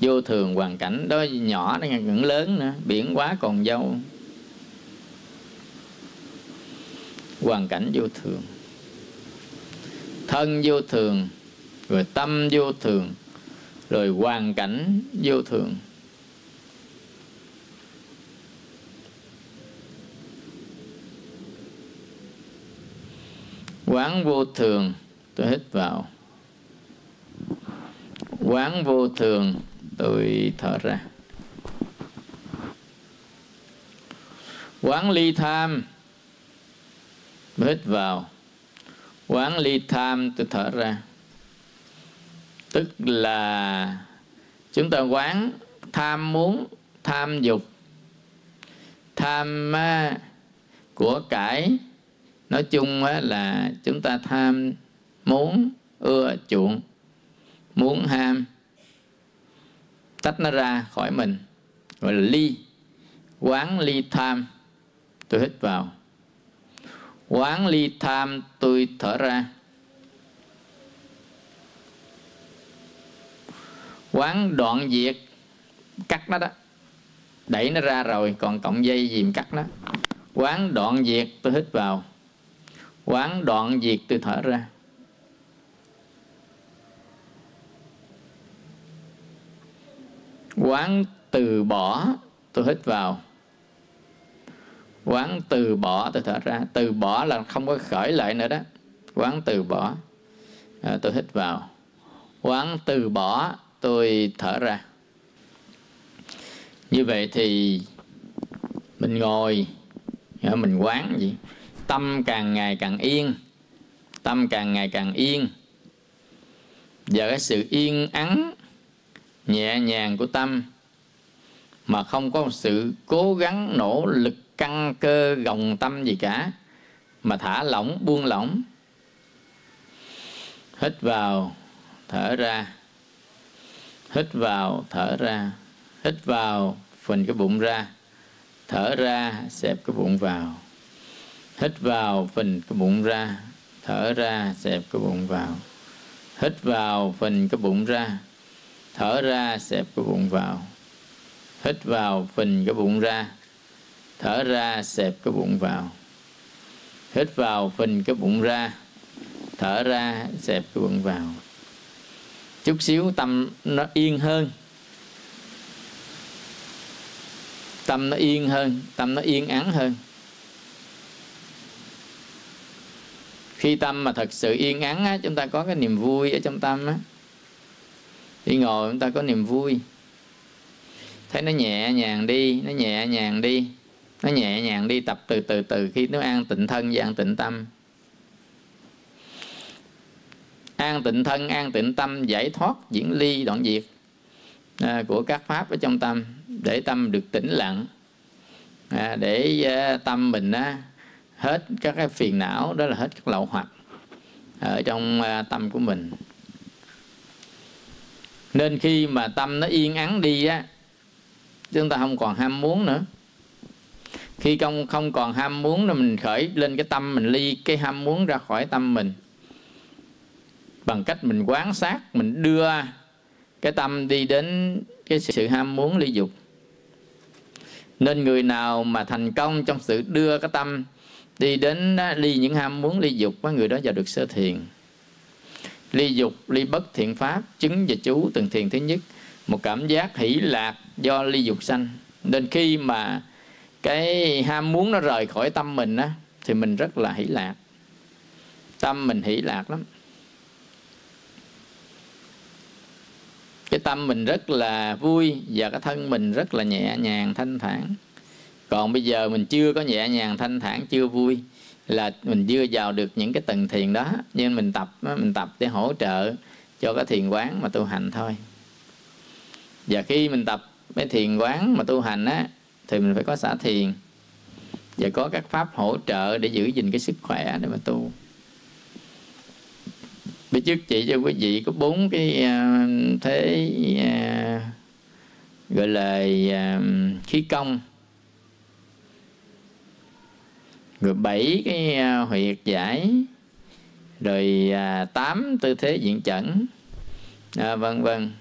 [SPEAKER 1] Vô thường hoàn cảnh, đó nhỏ, nó ngẩn lớn nữa, biển quá còn dâu. Hoàn cảnh vô thường. Thân vô thường, rồi tâm vô thường, rồi hoàn cảnh vô thường. Quán vô thường, tôi hít vào. Quán vô thường, tôi thở ra. Quán ly tham hít vào. Quán ly tham, tôi thở ra. Tức là chúng ta quán tham muốn, tham dục. Tham của cải nói chung là chúng ta tham muốn ưa chuộng, muốn ham, tách nó ra khỏi mình, gọi là ly, quán ly tham, tôi hít vào. Quán ly tham tôi thở ra. Quán đoạn diệt, cắt nó đó. Đẩy nó ra rồi, còn cộng dây gì cắt nó. Quán đoạn diệt, tôi hít vào quán đoạn diệt tôi thở ra. Quán từ bỏ tôi hít vào. Quán từ bỏ tôi thở ra. Từ bỏ là không có khởi lại nữa đó. Quán từ bỏ à, tôi hít vào. Quán từ bỏ tôi thở ra. Như vậy thì mình ngồi à, mình quán gì? Tâm càng ngày càng yên, tâm càng ngày càng yên. Và cái sự yên ắng, nhẹ nhàng của tâm, mà không có một sự cố gắng nỗ lực căng cơ gồng tâm gì cả, mà thả lỏng, buông lỏng. Hít vào, thở ra. Hít vào, thở ra. Hít vào, phình cái bụng ra. Thở ra, xẹp cái bụng vào hít vào phình cái bụng ra, thở ra, xẹp cái bụng vào. Hít vào phình cái bụng ra, thở ra, xẹp cái bụng vào. Hít vào phình cái bụng ra, thở ra, xẹp cái bụng vào. Hít vào phình cái bụng ra, thở ra, xẹp cái bụng vào. Chút xíu tâm nó yên hơn. Tâm nó yên hơn, tâm nó yên ắng hơn. Khi tâm mà thật sự yên ắng á, chúng ta có cái niềm vui ở trong tâm á. Đi ngồi chúng ta có niềm vui. Thấy nó nhẹ nhàng đi nó nhẹ nhàng đi nó nhẹ nhàng đi tập từ từ từ khi nó an tịnh thân và an tịnh tâm. An tịnh thân an tịnh tâm giải thoát diễn ly đoạn diệt à, của các pháp ở trong tâm để tâm được tĩnh lặng. À, để à, tâm mình á, hết các cái phiền não đó là hết các lậu hoặc ở trong uh, tâm của mình. Nên khi mà tâm nó yên ắng đi á chúng ta không còn ham muốn nữa. Khi không không còn ham muốn là mình khởi lên cái tâm mình ly cái ham muốn ra khỏi tâm mình. Bằng cách mình quán sát mình đưa cái tâm đi đến cái sự ham muốn ly dục. Nên người nào mà thành công trong sự đưa cái tâm đi đến ly những ham muốn ly dục với người đó vào được sơ thiền. Ly dục, ly bất thiện pháp, chứng và chú từng thiền thứ nhất. Một cảm giác hỷ lạc do ly dục sanh. Nên khi mà cái ham muốn nó rời khỏi tâm mình á, thì mình rất là hỷ lạc. Tâm mình hỷ lạc lắm. Cái tâm mình rất là vui và cái thân mình rất là nhẹ nhàng, thanh thản còn bây giờ mình chưa có nhẹ nhàng thanh thản chưa vui là mình chưa vào được những cái tầng thiền đó. Nhưng mình tập mình tập để hỗ trợ cho cái thiền quán mà tu hành thôi. Và khi mình tập cái thiền quán mà tu hành á thì mình phải có xả thiền và có các pháp hỗ trợ để giữ gìn cái sức khỏe để mà tu. Bây trước chị cho quý vị có bốn cái uh, thế uh, gọi là uh, khí công rồi bảy cái à, huyệt giải rồi à, tám tư thế diện chẩn à, vân vân.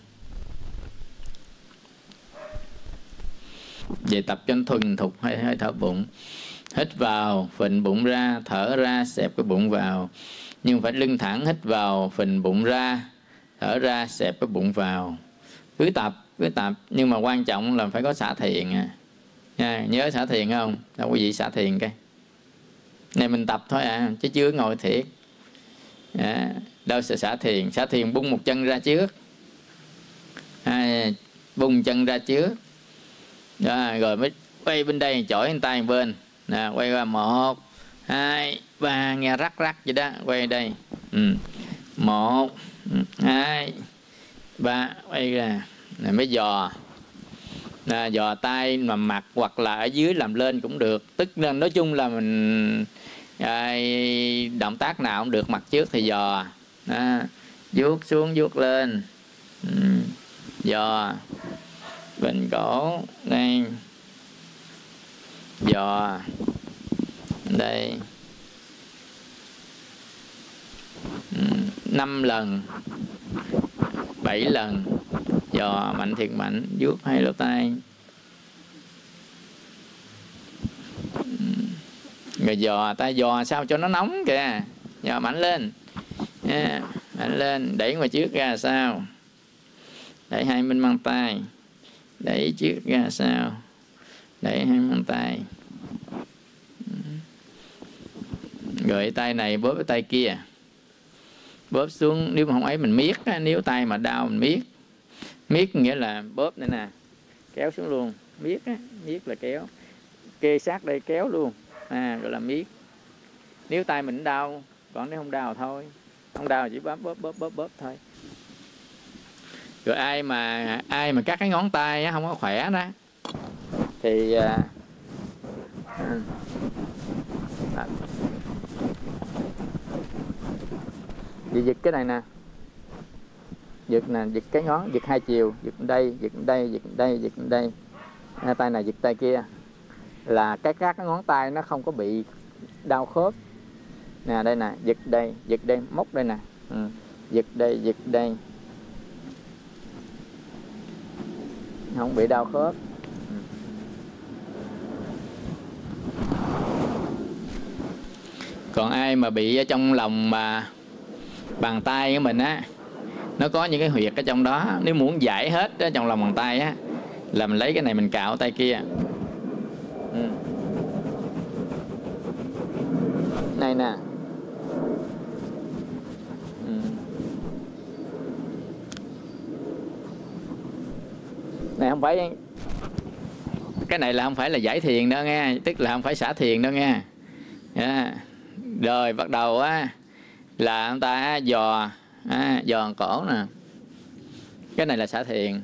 [SPEAKER 1] Về tập cho thuần thục hơi hơi thở bụng. Hít vào phình bụng ra thở ra xẹp cái bụng vào. Nhưng phải lưng thẳng hít vào phình bụng ra thở ra xẹp cái bụng vào. Cứ tập cứ tập nhưng mà quan trọng là phải có xả thiền à. Nha nhớ xả thiền không? Đâu có gì xả thiền cái này mình tập thôi à chứ chưa ngồi thiệt. À, đâu sẽ xả thiền xả thiền bung một chân ra trước. À, bung chân ra trước. Đó, rồi mới quay bên đây chổi tay bên nè quay qua một hai ba nghe rắc rắc vậy đó quay đây. Ừ. một hai ba quay ra. Này mới dò à, dò tay mà mặt hoặc là ở dưới làm lên cũng được tức là nói chung là mình ai, động tác nào cũng được mặt trước thì dò à, vuốt xuống vuốt lên ừ. dò bình cổ đây dò đây ừ. năm lần bảy lần dò mạnh thiệt mạnh vuốt hai lỗ tay ừ. rồi dò ta dò sao cho nó nóng kìa. Dò mạnh lên. Yeah, mạnh lên đẩy ngoài trước ra sao? Đẩy hai bên mang tay. Đẩy trước ra sao? Đẩy hai bàn tay. Ừ. Rồi tay này bóp cái tay kia. Bóp xuống nếu mà không ấy mình miết nếu tay mà đau mình miết miết nghĩa là bóp đây nè. Kéo xuống luôn. Miết á miết là kéo. Kê sát đây kéo luôn. À gọi là miết. Nếu tay mình đau còn nếu không đau thôi. Không đau chỉ bóp bóp bóp bóp bóp thôi. Rồi ai mà ai mà cắt cái ngón tay á, không có khỏe đó. Thì à, à, giật cái này nè giật nè, giật cái ngón, giật hai chiều, giật đây giật đây giật đây giật đây hai tay này, giật tay kia là cái các cái ngón tay nó không có bị đau khớp nè, đây nè, giật đây giật đây, móc đây nè ừ. giật đây giật đây không bị đau khớp ừ. còn ai mà bị ở trong lòng mà bàn tay của mình á nó có những cái huyệt ở trong đó nếu muốn giải hết ở trong lòng bàn tay á là mình lấy cái này mình cạo tay kia ừ. này nè ừ. này không phải cái này là không phải là giải thiền đâu nghe tức là không phải xả thiền đâu nghe yeah. rồi bắt đầu á là ông ta dò à, giòn cổ nè. Cái này là xả thiền.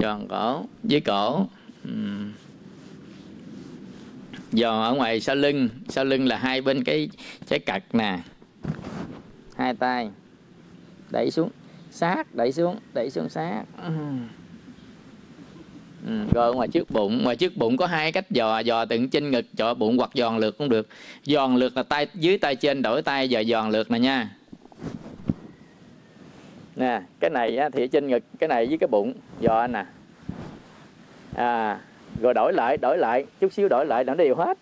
[SPEAKER 1] Giòn cổ dưới cổ. Uhm. giòn ở ngoài sau lưng. Sau lưng là hai bên cái trái cật nè. Hai tay. Đẩy xuống. Sát đẩy xuống đẩy xuống sát. Ừ, rồi ngoài trước bụng. Ngoài trước bụng có hai cách dò dò từng trên ngực dò bụng hoặc giòn lượt cũng được. Giòn lượt là tay dưới tay trên đổi tay giờ giòn lượt nè nha nè cái này á, thì trên ngực cái này với cái bụng. Dò nè à. à. Rồi đổi lại đổi lại chút xíu đổi lại nó đều hết.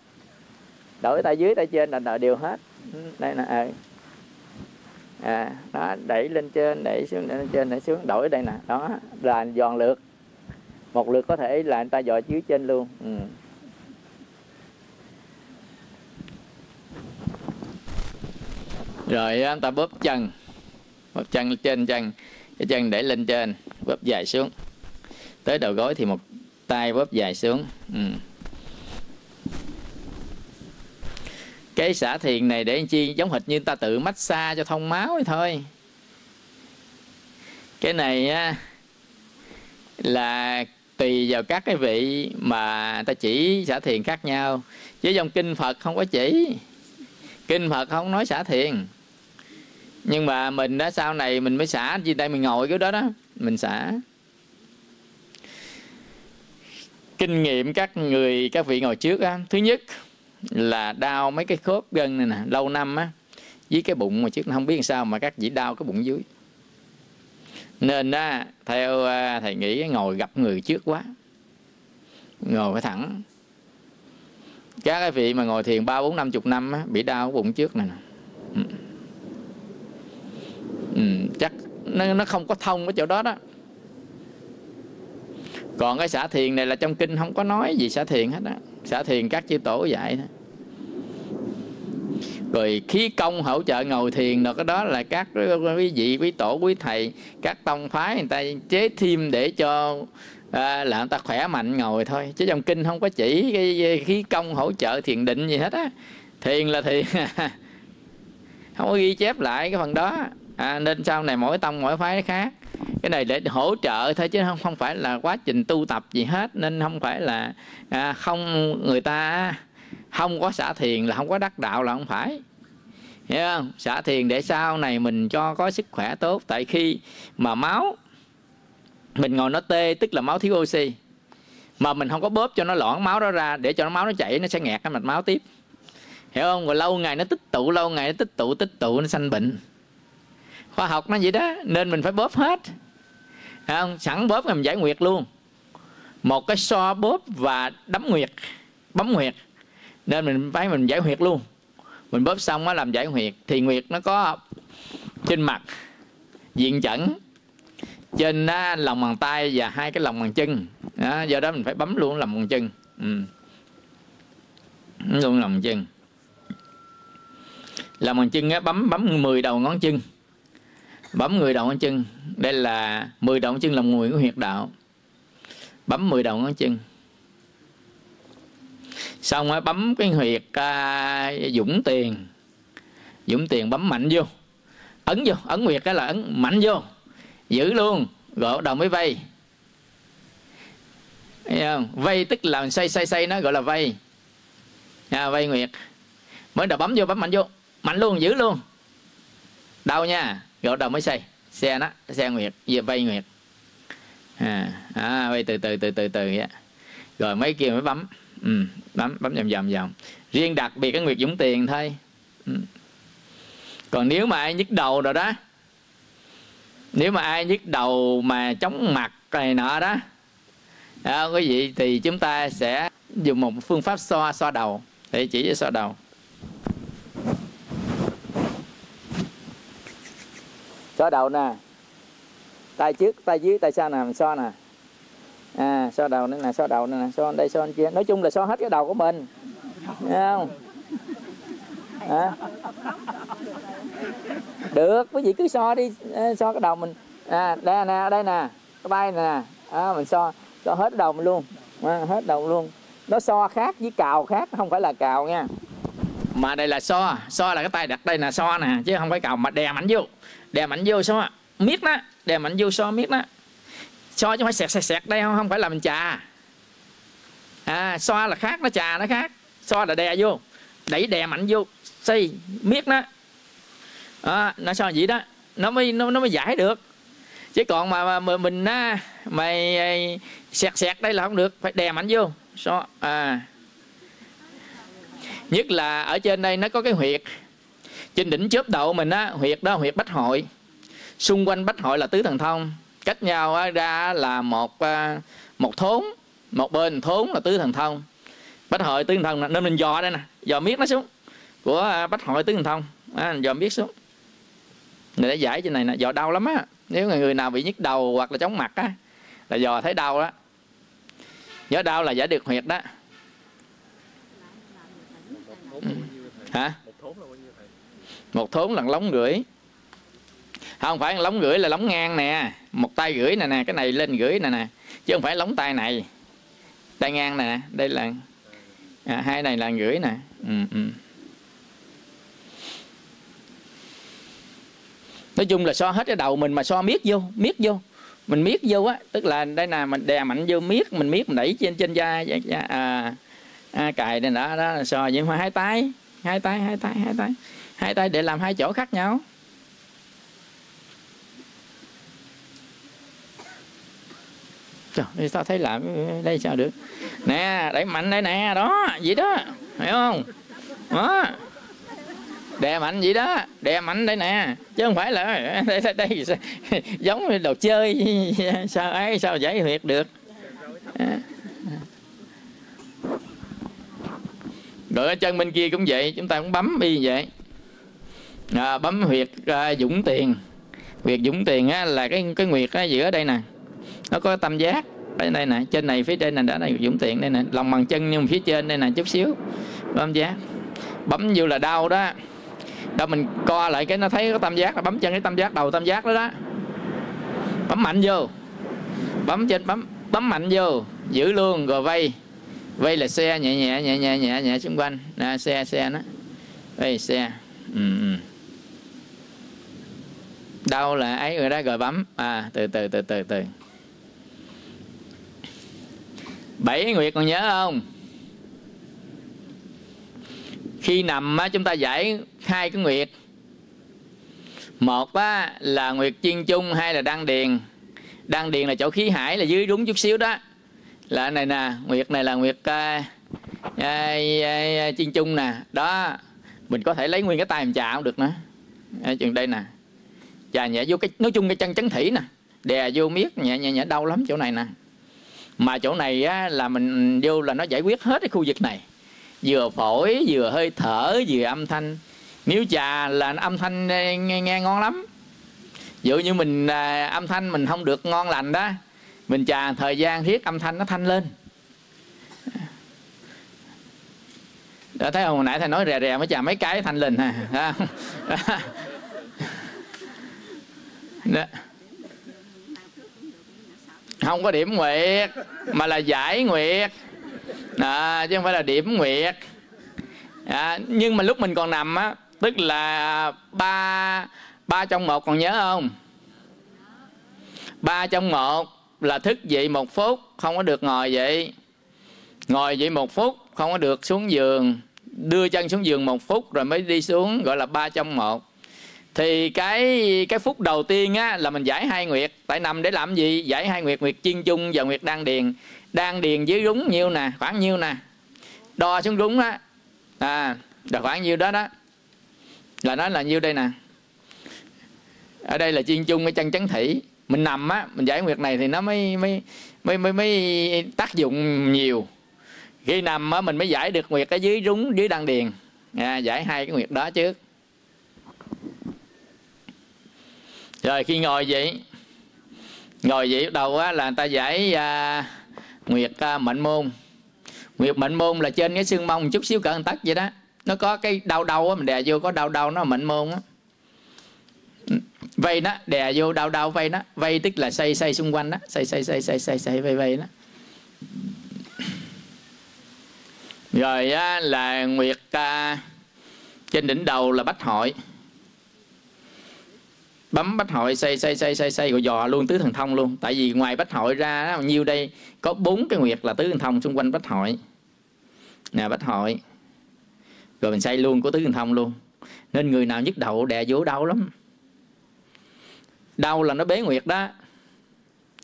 [SPEAKER 1] Đổi tay dưới tay trên là đều hết. Ừ, đây nè à. à đó đẩy lên trên đẩy xuống đẩy lên trên đẩy xuống đổi đây nè. Đó là giòn lượt một lượt có thể là người ta dò dưới trên luôn. Ừ. rồi à, anh ta bóp chân bóp chân trên chân, cái chân để lên trên bóp dài xuống. Tới đầu gối thì một tay bóp dài xuống. Ừ. cái xả thiền này để anh chi? Giống hệt như ta tự massage cho thông máu thôi. Cái này á, là tùy vào các cái vị mà ta chỉ xả thiền khác nhau. Chứ trong kinh phật không có chỉ. Kinh phật không nói xả thiền nhưng mà mình đó sau này mình mới xả chi tay mình ngồi cái đó đó mình xả. Kinh nghiệm các người các vị ngồi trước á thứ nhất là đau mấy cái khớp gân này nè lâu năm á với cái bụng mà trước nó không biết làm sao mà các vị đau cái bụng dưới. Nên á theo à, thầy nghĩ ngồi gặp người trước quá ngồi phải thẳng. Các cái vị mà ngồi thiền ba bốn năm chục năm á, bị đau cái bụng trước này nè. Ừ ừ. Chắc nó, nó không có thông ở chỗ đó đó. Còn cái xả thiền này là trong kinh không có nói gì xả thiền hết á. Xả thiền các chư tổ dạy thôi. Rồi khí công hỗ trợ ngồi thiền rồi cái đó là các quý vị quý tổ quý thầy các tông phái người ta chế thêm để cho à, là người ta khỏe mạnh ngồi thôi. Chứ trong kinh không có chỉ cái khí công hỗ trợ thiền định gì hết á. Thiền là thiền. Không có ghi chép lại cái phần đó à, nên sau này mỗi tông mỗi phái khác. Cái này để hỗ trợ thôi chứ không không phải là quá trình tu tập gì hết. Nên không phải là à, không người ta không có xả thiền là không có đắc đạo là không phải. Hiểu không? Xả thiền để sau này mình cho có sức khỏe tốt. Tại khi mà máu mình ngồi nó tê tức là máu thiếu oxy mà mình không có bóp cho nó loãng máu đó ra để cho nó máu nó chảy nó sẽ nghẹt cái mạch máu tiếp. Hiểu không? Rồi lâu ngày nó tích tụ lâu ngày nó tích tụ tích tụ nó sanh bệnh khoa học nó vậy đó nên mình phải bóp hết. Không? Sẵn bóp làm giải nguyệt luôn. Một cái so bóp và đấm nguyệt bấm nguyệt. Nên mình phải mình giải huyệt luôn. Mình bóp xong nó làm giải huyệt thì nguyệt nó có trên mặt diện chẩn trên á, lòng bàn tay và hai cái lòng bàn chân. Đó, do đó mình phải bấm luôn lòng bàn chân. Ừ. luôn lòng bàn chân. Lòng bàn chân á, bấm bấm 10 đầu ngón chân bấm 10 đầu ngón chân. Đây là 10 đầu ngón chân là mùi của huyệt đạo. Bấm 10 đầu ngón chân. Xong rồi bấm cái huyệt à, dũng tiền. Dũng tiền bấm mạnh vô. Ấn vô. Ấn huyệt cái là ấn mạnh vô. Giữ luôn. Gõ đầu mới vây. Thấy không? vây tức là xoay xoay xoay nó gọi là vây. À, vây nguyệt. Mới đầu bấm vô bấm mạnh vô. Mạnh luôn giữ luôn. Đau nha gõ đầu mới xây. Xe nó xe nguyệt về vay nguyệt. À, à vay từ từ từ từ từ vậy rồi mấy kia mới bấm. Ừ, bấm bấm vòng vòng vòng. Riêng đặc biệt cái nguyệt dũng tiền thôi. Ừ. còn nếu mà ai nhức đầu rồi đó nếu mà ai nhức đầu mà chóng mặt này nọ đó à, quý vị thì chúng ta sẽ dùng một phương pháp xoa xoa đầu. Để chỉ cho xoa đầu. So đầu nè. Tay trước tay dưới tay sau nè mình so nè. À so đầu nữa nè so đầu nữa nè so đây so kia. Nói chung là so hết cái đầu của mình. Nghe không? À. được quý vị cứ so đi à, so cái đầu mình. À đây nè đây nè cái bay nè. À, mình so so hết đầu mình luôn. À, hết đầu luôn. Nó so khác với cào khác không phải là cào nha. Mà đây là so so là cái tay đặt đây là so nè chứ không phải cào mà đè mạnh vô đè mạnh vô sao miết đó đè mạnh vô so miết đó. So chứ không phải sẹt sẹt sẹt đây không không phải là mình trà à so là khác nó trà nó khác. So là đè vô đẩy đè mạnh vô xây miết nó à, nó so vậy đó nó mới nó, nó mới giải được. Chứ còn mà, mà mình á mày sẹt sẹt đây là không được phải đè mạnh vô so à. Nhất là ở trên đây nó có cái huyệt trên đỉnh chớp đậu mình á huyệt đó huyệt bách hội. Xung quanh bách hội là tứ thần thông. Cách nhau ra là một à, một thốn. Một bên thốn là tứ thần thông. Bách hội tứ thần thông nên mình dò đây nè dò miết nó xuống. Của à, bách hội tứ thần thông. À, dò miết xuống. Người đã giải trên này nè dò đau lắm á. Nếu người nào bị nhức đầu hoặc là chóng mặt á là dò thấy đau đó nhớ đau là giải được huyệt đó. Ừ. hả một thốn là lóng gửi, không phải lóng gửi là lóng ngang nè. Một tay gửi nè nè cái này lên gửi nè nè. Chứ không phải lóng tay này. Tay ngang nè đây là à, hai này là gửi nè. Ừ, ừ. nói chung là so hết cái đầu mình mà so miết vô miết vô. Mình miết vô á tức là đây là mình đè mạnh vô miết mình miết mình đẩy trên trên da, da, da à, à, cài này đó đó là so với hai tay hai tay hai tay hai tay hai tay để làm hai chỗ khác nhau. Trời sao thấy làm đây sao được? Nè đẩy mạnh đây nè đó vậy đó hiểu không? Đó. Đè mạnh vậy đó đè mạnh đây nè chứ không phải là đây, đây, đây giống như đồ chơi sao ấy sao giải huyệt được? Rồi ở chân bên kia cũng vậy chúng ta cũng bấm đi vậy à, bấm huyệt à, dũng tiền. Huyệt dũng tiền á, là cái cái nguyệt á, giữa đây nè. Nó có tâm giác. Đây đây nè trên này phía trên này đã này dũng tiền đây nè. Lòng bằng chân nhưng phía trên đây nè chút xíu. Tâm giác. Bấm vô là đau đó. Đâu mình co lại cái nó thấy có tam giác là bấm chân cái tam giác đầu tam giác đó đó. Bấm mạnh vô. Bấm trên bấm bấm mạnh vô. Giữ luôn rồi vây. Vây là xe nhẹ nhẹ nhẹ nhẹ nhẹ nhẹ xung quanh. Nè xe xe nó. Vây xe. Ừ, ừ đâu là ấy người đó rồi bấm. À từ từ từ từ từ. Bảy nguyệt còn nhớ không? Khi nằm á, chúng ta giải hai cái nguyệt. Một á, là nguyệt chiên chung hai là đăng điền? Đăng điền là chỗ khí hải là dưới đúng chút xíu đó. Là này nè nguyệt này là nguyệt à, à, à, à, chiên chung nè. Đó mình có thể lấy nguyên cái tay mình chạm cũng được nữa. Ở chừng đây nè chà nhẹ vô cái nói chung cái chân chấn thủy nè. Đè vô miết nhẹ nhẹ nhẹ đau lắm chỗ này nè. Mà chỗ này á, là mình vô là nó giải quyết hết cái khu vực này. Vừa phổi vừa hơi thở vừa âm thanh. Nếu trà là âm thanh nghe, nghe ngon lắm. Dụ như mình à, âm thanh mình không được ngon lành đó mình trà thời gian thiết âm thanh nó thanh lên. Đã thấy không? Hồi nãy thầy nói rè rè mới trà mấy cái thanh lên ha. đó. không có điểm nguyệt mà là giải nguyệt. À, chứ không phải là điểm nguyệt. À, nhưng mà lúc mình còn nằm á tức là ba ba trong một còn nhớ không? Ba trong một là thức dậy một phút không có được ngồi vậy ngồi dậy một phút không có được xuống giường. Đưa chân xuống giường một phút rồi mới đi xuống gọi là ba trong một thì cái cái phút đầu tiên á là mình giải hai nguyệt. Tại nằm để làm gì? Giải hai nguyệt nguyệt chiên chung và nguyệt đan điền. Đan điền dưới rúng nhiêu nè? Khoảng nhiêu nè? Đo xuống rúng á. À là khoảng nhiêu đó đó. Là nó là nhiêu đây nè? Ở đây là chiên chung cái chân chấn thủy. Mình nằm á mình giải nguyệt này thì nó mới mới mới mới, mới tác dụng nhiều. Khi nằm á mình mới giải được nguyệt ở dưới rúng dưới đan điền. À, giải hai cái nguyệt đó trước. Rồi khi ngồi vậy ngồi vậy đầu á là người ta giải à, nguyệt à, mệnh môn. Nguyệt mệnh môn là trên cái xương mông một chút xíu cận tắc vậy đó. Nó có cái đau đau á mình đè vô có đau đau nó mệnh môn á. Vây đó đè vô đau đau vây đó. Vây tức là xây xây xung quanh đó. Xây xây xây xây xây xây vây vây đó. Rồi á, là nguyệt à, trên đỉnh đầu là bách hội bấm bách hội xây xây xây xây xây rồi dò luôn tứ thần thông luôn. Tại vì ngoài bách hội ra đó, nhiêu đây có bốn cái nguyệt là tứ thần thông xung quanh bách hội. Nè bách hội. Rồi mình xây luôn của tứ thần thông luôn. Nên người nào nhức đầu đè vô đau lắm. Đau là nó bế nguyệt đó.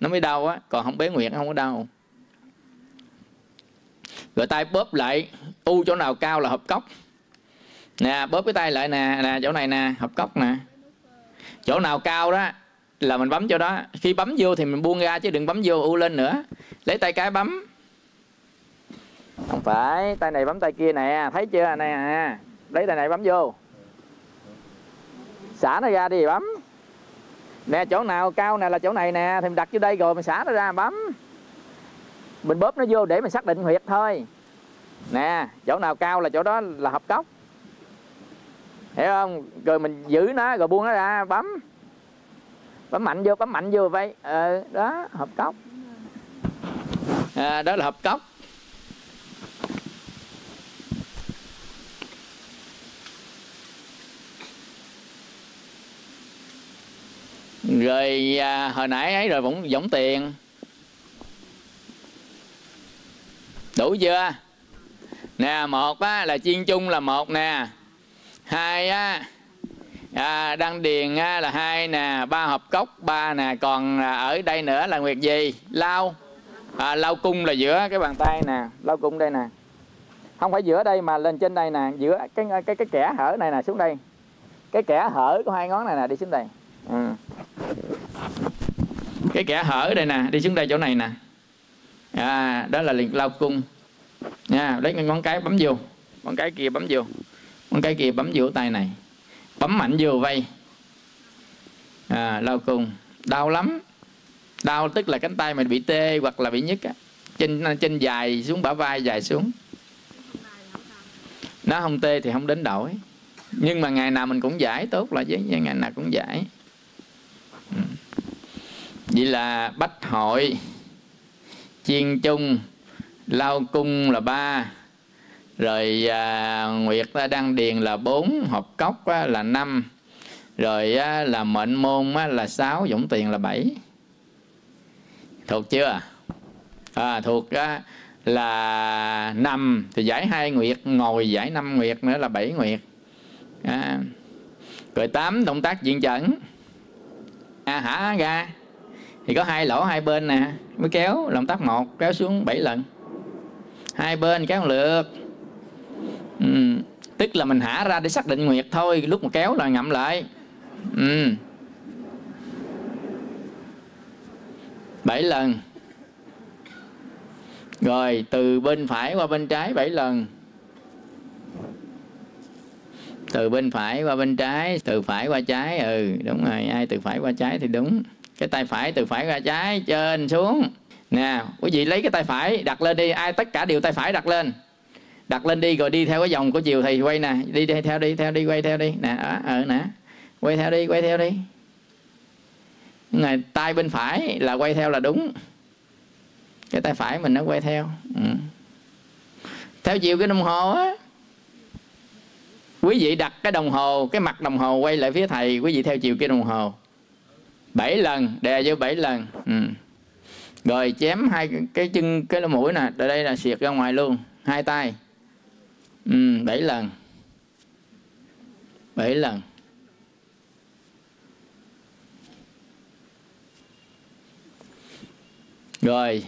[SPEAKER 1] Nó mới đau á còn không bế nguyệt không có đau. Rồi tay bóp lại u chỗ nào cao là hợp cốc. Nè bóp cái tay lại nè nè chỗ này nè hợp cốc nè chỗ nào cao đó là mình bấm chỗ đó. Khi bấm vô thì mình buông ra chứ đừng bấm vô u lên nữa. Lấy tay cái bấm. Không phải, tay này bấm tay kia nè. Thấy chưa nè à, lấy tay này bấm vô. Xả nó ra đi, bấm. Nè, chỗ nào cao nè là chỗ này nè. Thì mình đặt vô đây rồi, mình xả nó ra, bấm. Mình bóp nó vô để mình xác định huyệt thôi. Nè, chỗ nào cao là chỗ đó là hợp cốc hiểu không? Rồi mình giữ nó rồi buông nó ra bấm. Bấm mạnh vô bấm mạnh vô vậy. Ờ, đó hợp cốc. À, đó là hợp cốc. Rồi à, hồi nãy ấy rồi vẫn giống tiền. Đủ chưa? Nè một á, là chiên chung là một nè hai á à, đăng điền á, là hai nè ba hộp cốc ba nè còn à, ở đây nữa là nguyệt gì? Lao à, lau cung là giữa cái bàn tay nè lau cung đây nè. Không phải giữa đây mà lên trên đây nè giữa cái cái cái kẻ hở này nè xuống đây. Cái kẻ hở của hai ngón này nè đi xuống đây. Ừ. cái kẻ hở đây nè đi xuống đây chỗ này nè. À, đó là liền lau cung. Nha lấy ngón cái bấm vô ngón cái kia bấm vô con cái kia bấm vô tay này. Bấm mạnh vô vây. À, lau cung đau lắm. Đau tức là cánh tay mình bị tê hoặc là bị nhức á. Trên trên dài xuống bả vai dài xuống. Nó không tê thì không đến đổi. Nhưng mà ngày nào mình cũng giải tốt là với ngày nào cũng giải. Ừ. Vậy là bách hội chiên chung lao cung là ba rồi à, nguyệt đăng điền là bốn hộp cốc á, là năm. Rồi á, là mệnh môn á, là sáu dũng tiền là bảy. Thuộc chưa? À, thuộc á, là năm. Thì giải hai nguyệt ngồi giải năm nguyệt nữa là bảy nguyệt. À. rồi tám động tác diện chẩn. À, hả ra thì có hai lỗ hai bên nè mới kéo động tác một kéo xuống bảy lần. Hai bên kéo một lượt ừ. tức là mình hả ra để xác định nguyệt thôi, lúc mà kéo là ngậm lại. Ừ. bảy lần. Rồi, từ bên phải qua bên trái bảy lần. Từ bên phải qua bên trái, từ phải qua trái. Ừ đúng rồi, ai từ phải qua trái thì đúng. Cái tay phải từ phải qua trái trên xuống. Nè quý vị lấy cái tay phải đặt lên đi. Ai tất cả đều tay phải đặt lên? Đặt lên đi rồi đi theo cái dòng của chiều thầy quay nè. Đi, đi theo đi theo đi quay theo đi. Nè ở ờ nè. Quay theo đi quay theo đi. Này tay bên phải là quay theo là đúng. Cái tay phải mình nó quay theo. Ừ. theo chiều cái đồng hồ á. Quý vị đặt cái đồng hồ cái mặt đồng hồ quay lại phía thầy quý vị theo chiều cái đồng hồ. Bảy lần đè vô bảy lần. Ừ. rồi chém hai cái chân cái lỗ mũi nè. Ở đây là xiệt ra ngoài luôn. Hai tay ừ, bảy lần. Bảy lần. Rồi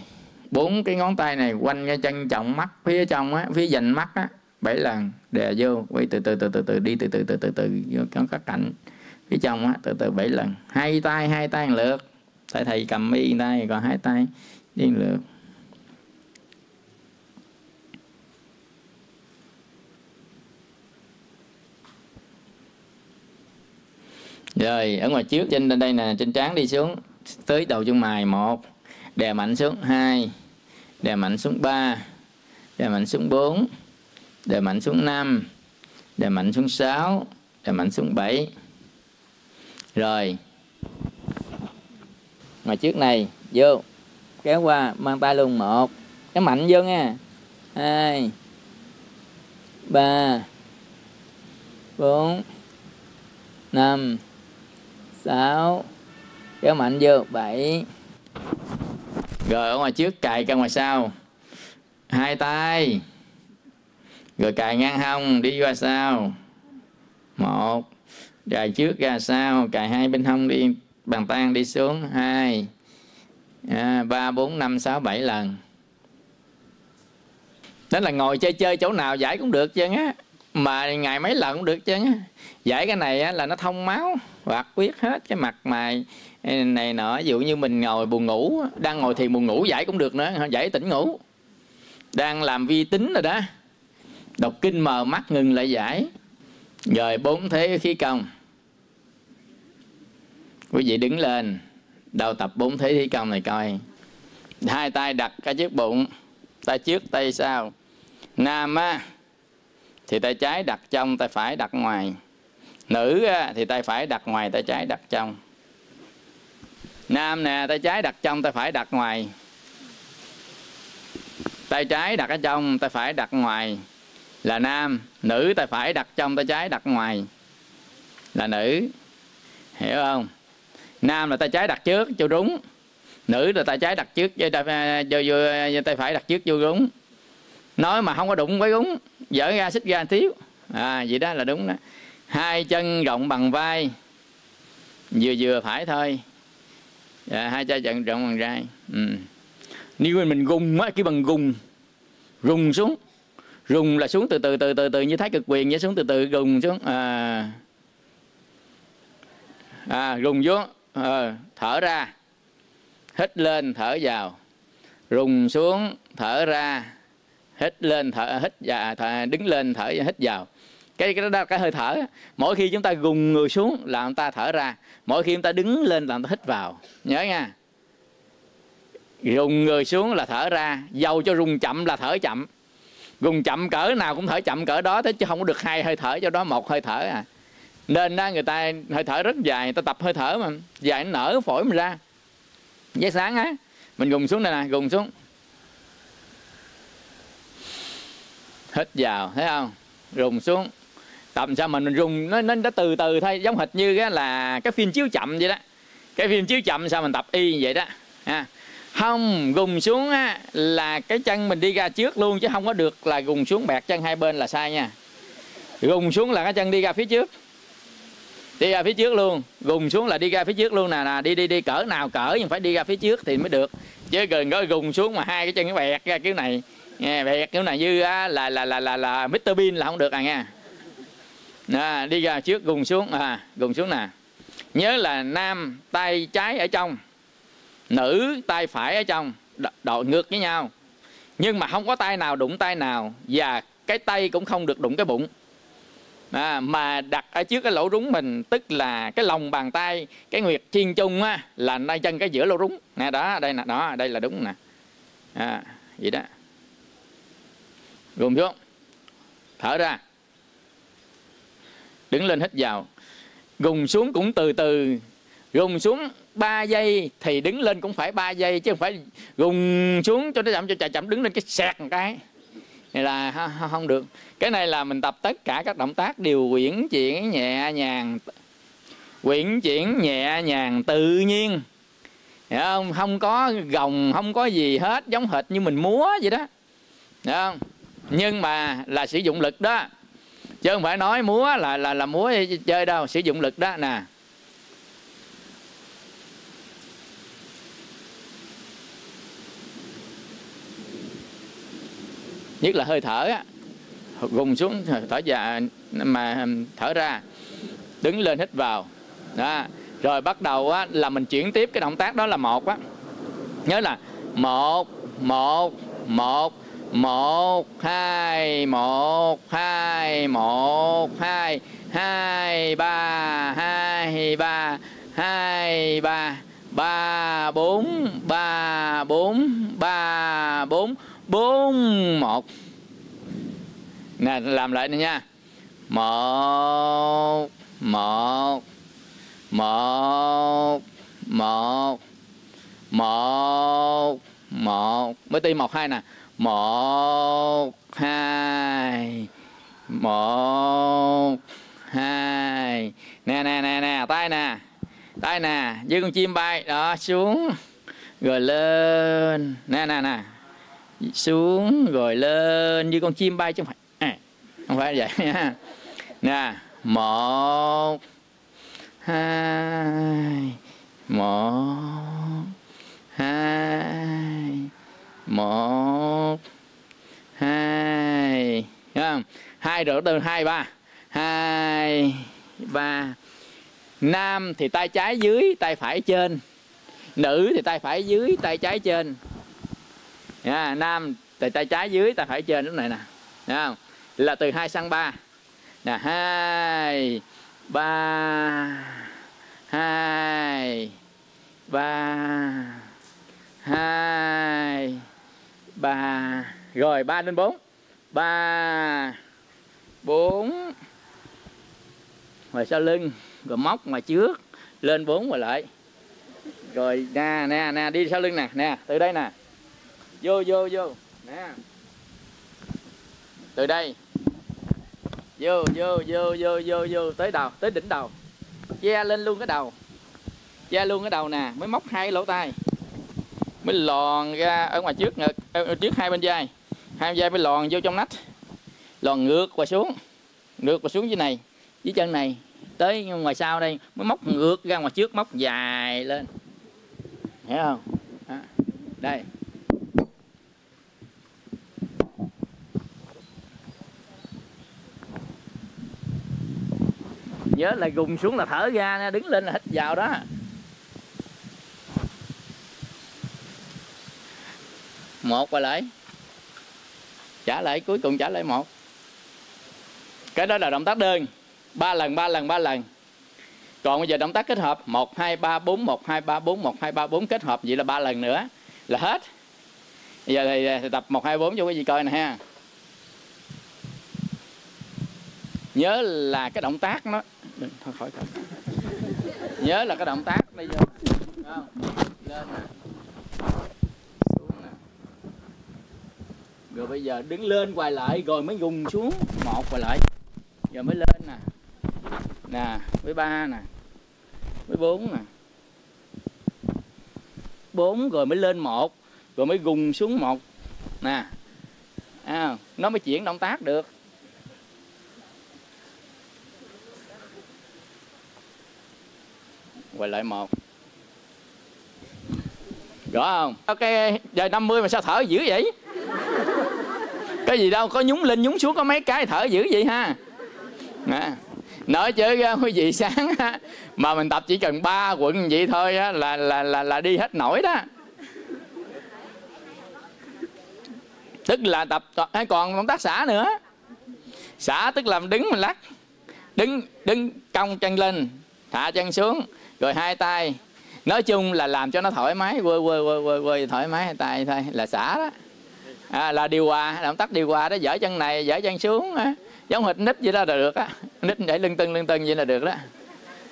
[SPEAKER 1] bốn cái ngón tay này quanh cái chân trọng mắt phía trong á phía dành mắt á bảy lần. Đè vô quay từ từ từ từ từ đi từ từ từ từ từ vô các cạnh. Phía trong á từ từ bảy lần. Hai tay hai tay lượt. Tại thầy cầm mi tay còn hai tay đi lượt. Rồi, ở ngoài trước, trên đây nè, trên trán đi xuống. Tới đầu chân mày, một, đè mạnh xuống hai, đè mạnh xuống ba, đè mạnh xuống bốn, đè mạnh xuống năm, đè mạnh xuống sáu, đè mạnh xuống bảy. Rồi, ngoài trước này, vô, kéo qua, mang tay luôn, một cái mạnh vô nha. Hai, ba, bốn, năm sáu. Kéo mạnh vô bảy. Rồi ở ngoài trước cài ra ngoài sau. Hai tay. Rồi cài ngang hông đi qua sau. Một. Cài trước ra sau cài hai bên hông đi bàn tay đi xuống hai. À, ba bốn năm sáu bảy lần. Đó là ngồi chơi chơi chỗ nào giải cũng được chứ á mà ngày mấy lần cũng được chứ á giải cái này á, là nó thông máu hoạt quyết hết cái mặt mày ờ, này nọ. Ví dụ như mình ngồi buồn ngủ, đang ngồi thì buồn ngủ giải cũng được nữa giải tỉnh ngủ. Đang làm vi tính rồi đó. Đọc kinh mờ mắt ngừng lại giải. Rồi bốn thế khí công. Quý vị đứng lên, đầu tập bốn thế khí công này coi. Hai tay đặt cái trước bụng, tay trước, tay sau. Nam á, thì tay trái đặt trong, tay phải đặt ngoài nữ thì tay phải đặt ngoài tay trái đặt trong. Nam nè tay trái đặt trong tay phải đặt ngoài. Tay trái đặt ở trong tay phải đặt ngoài. Là nam nữ tay phải đặt trong tay trái đặt ngoài. Là nữ. Hiểu không? Nam là tay trái đặt trước cho đúng. Nữ là tay trái đặt trước với tay, vô, vô, tay phải đặt trước vô đúng. Nói mà không có đụng với đúng dở ra xích ra thiếu à vậy đó là đúng đó hai chân rộng bằng vai. Vừa vừa phải thôi. À, hai chân rộng rộng bằng vai. Ừ. nếu mình gùng á cái bằng gùng rùng xuống. Rùng là xuống từ từ từ từ từ như thái cực quyền như xuống từ từ rùng xuống. À. À rùng xuống. À, thở ra. Hít lên thở vào. Rùng xuống thở ra. Hít lên thở hít và thở, đứng lên thở hít vào cái cái đó cái hơi thở. Mỗi khi chúng ta gùng người xuống là chúng ta thở ra. Mỗi khi chúng ta đứng lên là chúng ta hít vào. Nhớ nha. Gùng người xuống là thở ra. Dầu cho rung chậm là thở chậm. Gùng chậm cỡ nào cũng thở chậm cỡ đó thế chứ không có được hai hơi thở, cho đó một hơi thở à. Nên đó người ta hơi thở rất dài, người ta tập hơi thở mà. Dài nó nở phổi mình ra. Giấy sáng á. Mình gùng xuống đây nè, gùng xuống. Hít vào, thấy không? Rùng xuống tập sao mình dùng nó nó, nó từ từ thôi giống hệt như cái là cái phim chiếu chậm vậy đó. Cái phim chiếu chậm sao mình tập y vậy đó ha. Không gùng xuống á, là cái chân mình đi ra trước luôn chứ không có được là gùng xuống bẹt chân hai bên là sai nha. Gùng xuống là cái chân đi ra phía trước. Đi ra phía trước luôn gùng xuống là đi ra phía trước luôn nè nè đi đi đi cỡ nào cỡ nhưng phải đi ra phía trước thì mới được. Chứ gần có gùng xuống mà hai cái chân cái bẹt ra kiểu này nghe bẹt kiểu này như á, là là là là là Mr Bean là không được à nha à, đi ra trước gùng xuống. À gùng xuống nè. Nhớ là nam tay trái ở trong nữ tay phải ở trong đội ngược với nhau. Nhưng mà không có tay nào đụng tay nào và cái tay cũng không được đụng cái bụng. À, mà đặt ở trước cái lỗ rúng mình tức là cái lòng bàn tay cái nguyệt thiên trung á là nay chân cái giữa lỗ rúng. Nè đó đây nè đó đây là đúng nè. À, vậy đó. Gồm xuống. Thở ra đứng lên hít vào. Gùng xuống cũng từ từ. Gùng xuống 3 giây thì đứng lên cũng phải 3 giây chứ không phải gùng xuống cho nó chậm cho chậm đứng lên cái sẹt một cái. Này là không được. Cái này là mình tập tất cả các động tác đều quyển chuyển nhẹ nhàng, quyển chuyển nhẹ nhàng tự nhiên. Hiểu không? Không có gồng, không có gì hết, giống hệt như mình múa vậy đó. Hiểu không? Nhưng mà là sử dụng lực đó chứ không phải nói múa là là là múa chơi đâu sử dụng lực đó nè. Nhất là hơi thở á gùng xuống thở dạ mà thở ra đứng lên hít vào. Đó rồi bắt đầu á, là mình chuyển tiếp cái động tác đó là một á. Nhớ là một một một một, hai một hai một hai hai ba hai ba hai, ba ba, bốn ba bốn ba, bốn bốn, một. Nè, làm lại nữa nha. Một một một một một một. Mới ti một, hai nè một hai một hai. Nè nè nè nè tay nè. Tay nè dưới con chim bay. Đó xuống rồi lên. Nè nè nè. Xuống rồi lên. Như con chim bay chứ không phải. À, không phải vậy. Nha nè một hai một hai một, hai không? Hai rồi từ hai ba. Hai, ba. Nam thì tay trái dưới, tay phải trên. Nữ thì tay phải dưới, tay trái trên. Nha, nam thì tay trái dưới, tay phải trên, lúc này nè. Thấy không? Là từ 2 sang 3 nè, hai, ba. Hai ba. Hai ba, rồi, ba lên bốn. Ba, bốn. Rồi sau lưng, rồi móc ngoài trước, lên bốn rồi lại. Rồi, nè nè nè, đi sau lưng nè nè, từ đây nè. Vô vô vô, nè. Từ đây. Vô vô vô vô vô vô, tới đầu, tới đỉnh đầu. Che lên luôn cái đầu. Che luôn cái đầu nè, mới móc hai lỗ tai mới lòn ra ở ngoài trước ngực ờ, trước hai bên vai. Hai bên vai mới lòn vô trong nách. Lòn ngược qua xuống ngược qua xuống dưới này dưới chân này. Tới ngoài sau đây mới móc ngược ra ngoài trước móc dài lên. Hiểu không? À, đây. Nhớ là gùng xuống là thở ra nha đứng lên là hít vào đó. Một và lại. Trả lại cuối cùng trả lại một. Cái đó là động tác đơn. Ba lần ba lần ba lần. Còn bây giờ động tác kết hợp. Một hai ba bốn một hai ba bốn một hai ba bốn kết hợp vậy là ba lần nữa. Là hết. Bây giờ thì, tập một hai bốn cho quý vị coi nè ha. Nhớ là cái động tác nó thôi khỏi khỏi nhớ là cái động tác. Bây giờ không? lên nè xuống nè rồi bây giờ đứng lên quay lại rồi mới gùng xuống. Một quay lại. Giờ mới lên nè. Nè với ba nè. Với bốn nè. Bốn rồi mới lên một. Rồi mới gùng xuống một. Nè. À, nó mới chuyển động tác được. Quay lại một. Rõ không? Ok giờ 50 mà sao thở dữ vậy? Cái gì đâu có nhúng lên nhúng xuống có mấy cái thở dữ vậy ha. À. nói chứ quý vị sáng mà mình tập chỉ cần ba quận vậy thôi á, là là là là đi hết nổi đó. Tức là tập hay còn công tác xả nữa. Xả tức là đứng mình lắc đứng đứng cong chân lên thả chân xuống rồi hai tay. Nói chung là làm cho nó thoải mái quơ quơ quơ quơ, quơ thoải mái hai tay thôi là xả đó à, là điều hòa động tác điều hòa đó dở chân này dở chân xuống á. Giống hệt nít vậy đó là được á. Nít để lưng tưng lưng tưng vậy là được đó.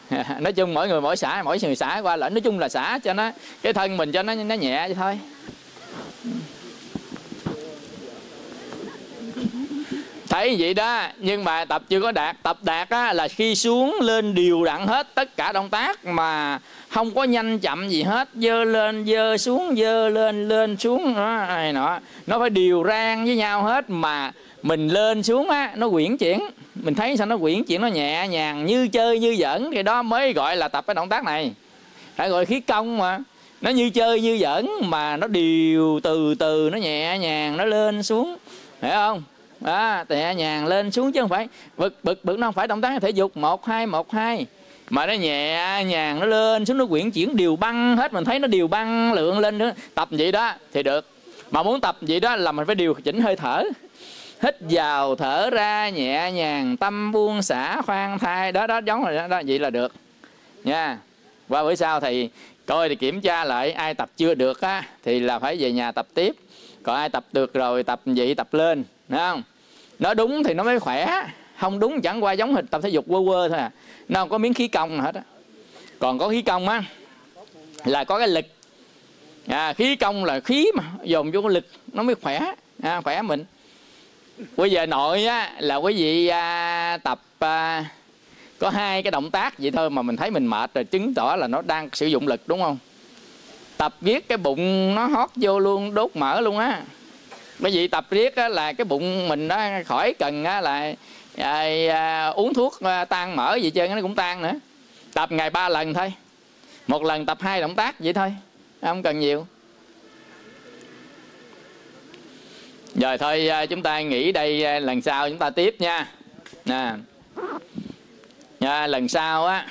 [SPEAKER 1] À, nói chung mỗi người mỗi xã mỗi người xã qua lại nói chung là xã cho nó cái thân mình cho nó nó nhẹ vậy thôi. Thấy vậy đó nhưng mà tập chưa có đạt. Tập đạt á, là khi xuống lên đều đặn hết tất cả động tác mà không có nhanh chậm gì hết. Dơ lên, dơ xuống, dơ lên lên xuống. Nó này nọ. Nó phải điều rang với nhau hết mà mình lên xuống á, nó quyển chuyển. Mình thấy sao nó quyển chuyển, nó nhẹ nhàng như chơi như giỡn. Thì đó mới gọi là tập cái động tác này. Phải gọi khí công mà. Nó như chơi như giỡn mà nó điều từ từ, nó nhẹ nhàng, nó lên xuống. Hiểu không? Đó, nhẹ nhàng lên xuống chứ không phải. Bực bực bực, nó không phải động tác thể dục. Một, hai một, hai mà nó nhẹ nhàng nó lên xuống nó quyển chuyển điều băng hết mình thấy nó điều băng lượng lên nữa. Tập vậy đó thì được. Mà muốn tập vậy đó là mình phải điều chỉnh hơi thở. Hít vào thở ra nhẹ nhàng tâm buông xả khoan thai đó đó giống rồi đó, đó vậy là được. Nha. Qua bữa sau thì coi thì kiểm tra lại ai tập chưa được á thì là phải về nhà tập tiếp. Còn ai tập được rồi tập vậy tập lên đúng không? Nó đúng thì nó mới khỏe không đúng chẳng qua giống hình tập thể dục quơ quơ thôi à. Nó không có miếng khí công hết á. Còn có khí công á là có cái lực. À, khí công là khí mà dồn vô cái lực nó mới khỏe. À, khỏe mình. Bây giờ nội á là quý vị à, tập à, có hai cái động tác vậy thôi mà mình thấy mình mệt rồi chứng tỏ là nó đang sử dụng lực đúng không? Tập viết cái bụng nó hót vô luôn đốt mỡ luôn á. Bởi vì tập riết á, là cái bụng mình nó khỏi cần á, là à, à, uống thuốc à, tan mỡ gì chơi nó cũng tan nữa. Tập ngày ba lần thôi. Một lần tập hai động tác vậy thôi không cần nhiều. Rồi thôi à, chúng ta nghỉ đây à, lần sau chúng ta tiếp nha. Nè. À, lần sau á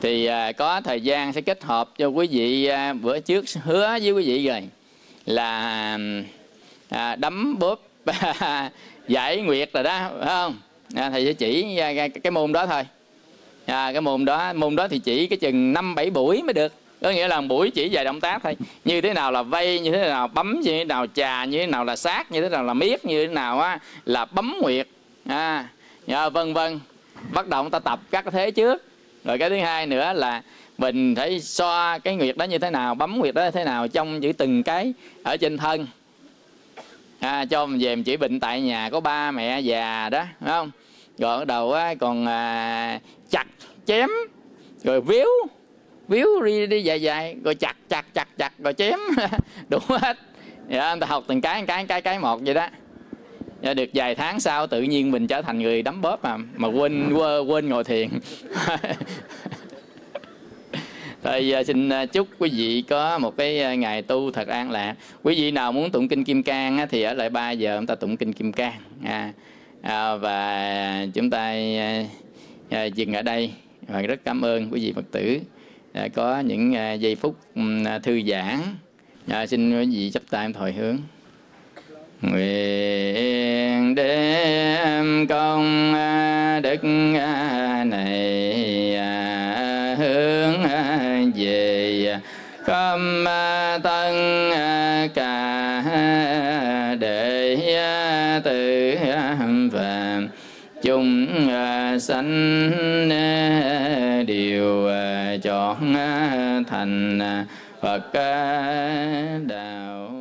[SPEAKER 1] thì à, có thời gian sẽ kết hợp cho quý vị à, bữa trước hứa với quý vị rồi. Là à, đấm bóp à, giải nguyệt rồi đó phải không? À, thầy sẽ chỉ à, cái, môn đó thôi. À, cái môn đó môn đó thì chỉ cái chừng năm bảy buổi mới được. Có nghĩa là buổi chỉ vài động tác thôi. Như thế nào là vây như thế nào bấm như thế nào trà như thế nào là sát như thế nào là miết như thế nào á là bấm nguyệt. À, à vân vân. Bắt đầu ta tập các thế trước. Rồi cái thứ hai nữa là mình phải so cái nguyệt đó như thế nào bấm nguyệt đó như thế nào trong giữ từng cái ở trên thân à, cho mình về mình chỉ bệnh tại nhà có ba mẹ già đó phải không? Rồi bắt đầu á, còn à, chặt chém rồi víu víu đi đi dài dài rồi chặt chặt chặt chặt rồi chém đủ hết. Dạ, người ta học từng cái cái cái cái một vậy đó. Dạ, được vài tháng sau tự nhiên mình trở thành người đấm bóp mà mà quên quên, quên ngồi thiền. Rồi giờ xin à, chúc quý vị có một cái à, ngày tu thật an lạc. Quý vị nào muốn tụng kinh Kim Cang thì ở lại 3 giờ chúng ta tụng kinh Kim Cang. À, à, và chúng ta à, dừng ở đây và rất cảm ơn quý vị phật tử à, có những à, giây phút à, thư giãn à, xin quý vị chấp tay thổi hướng nguyện đem công đức này hướng về khâm à, tân à, cả đệ à, tử và chúng sanh đều chọn thành Phật đạo.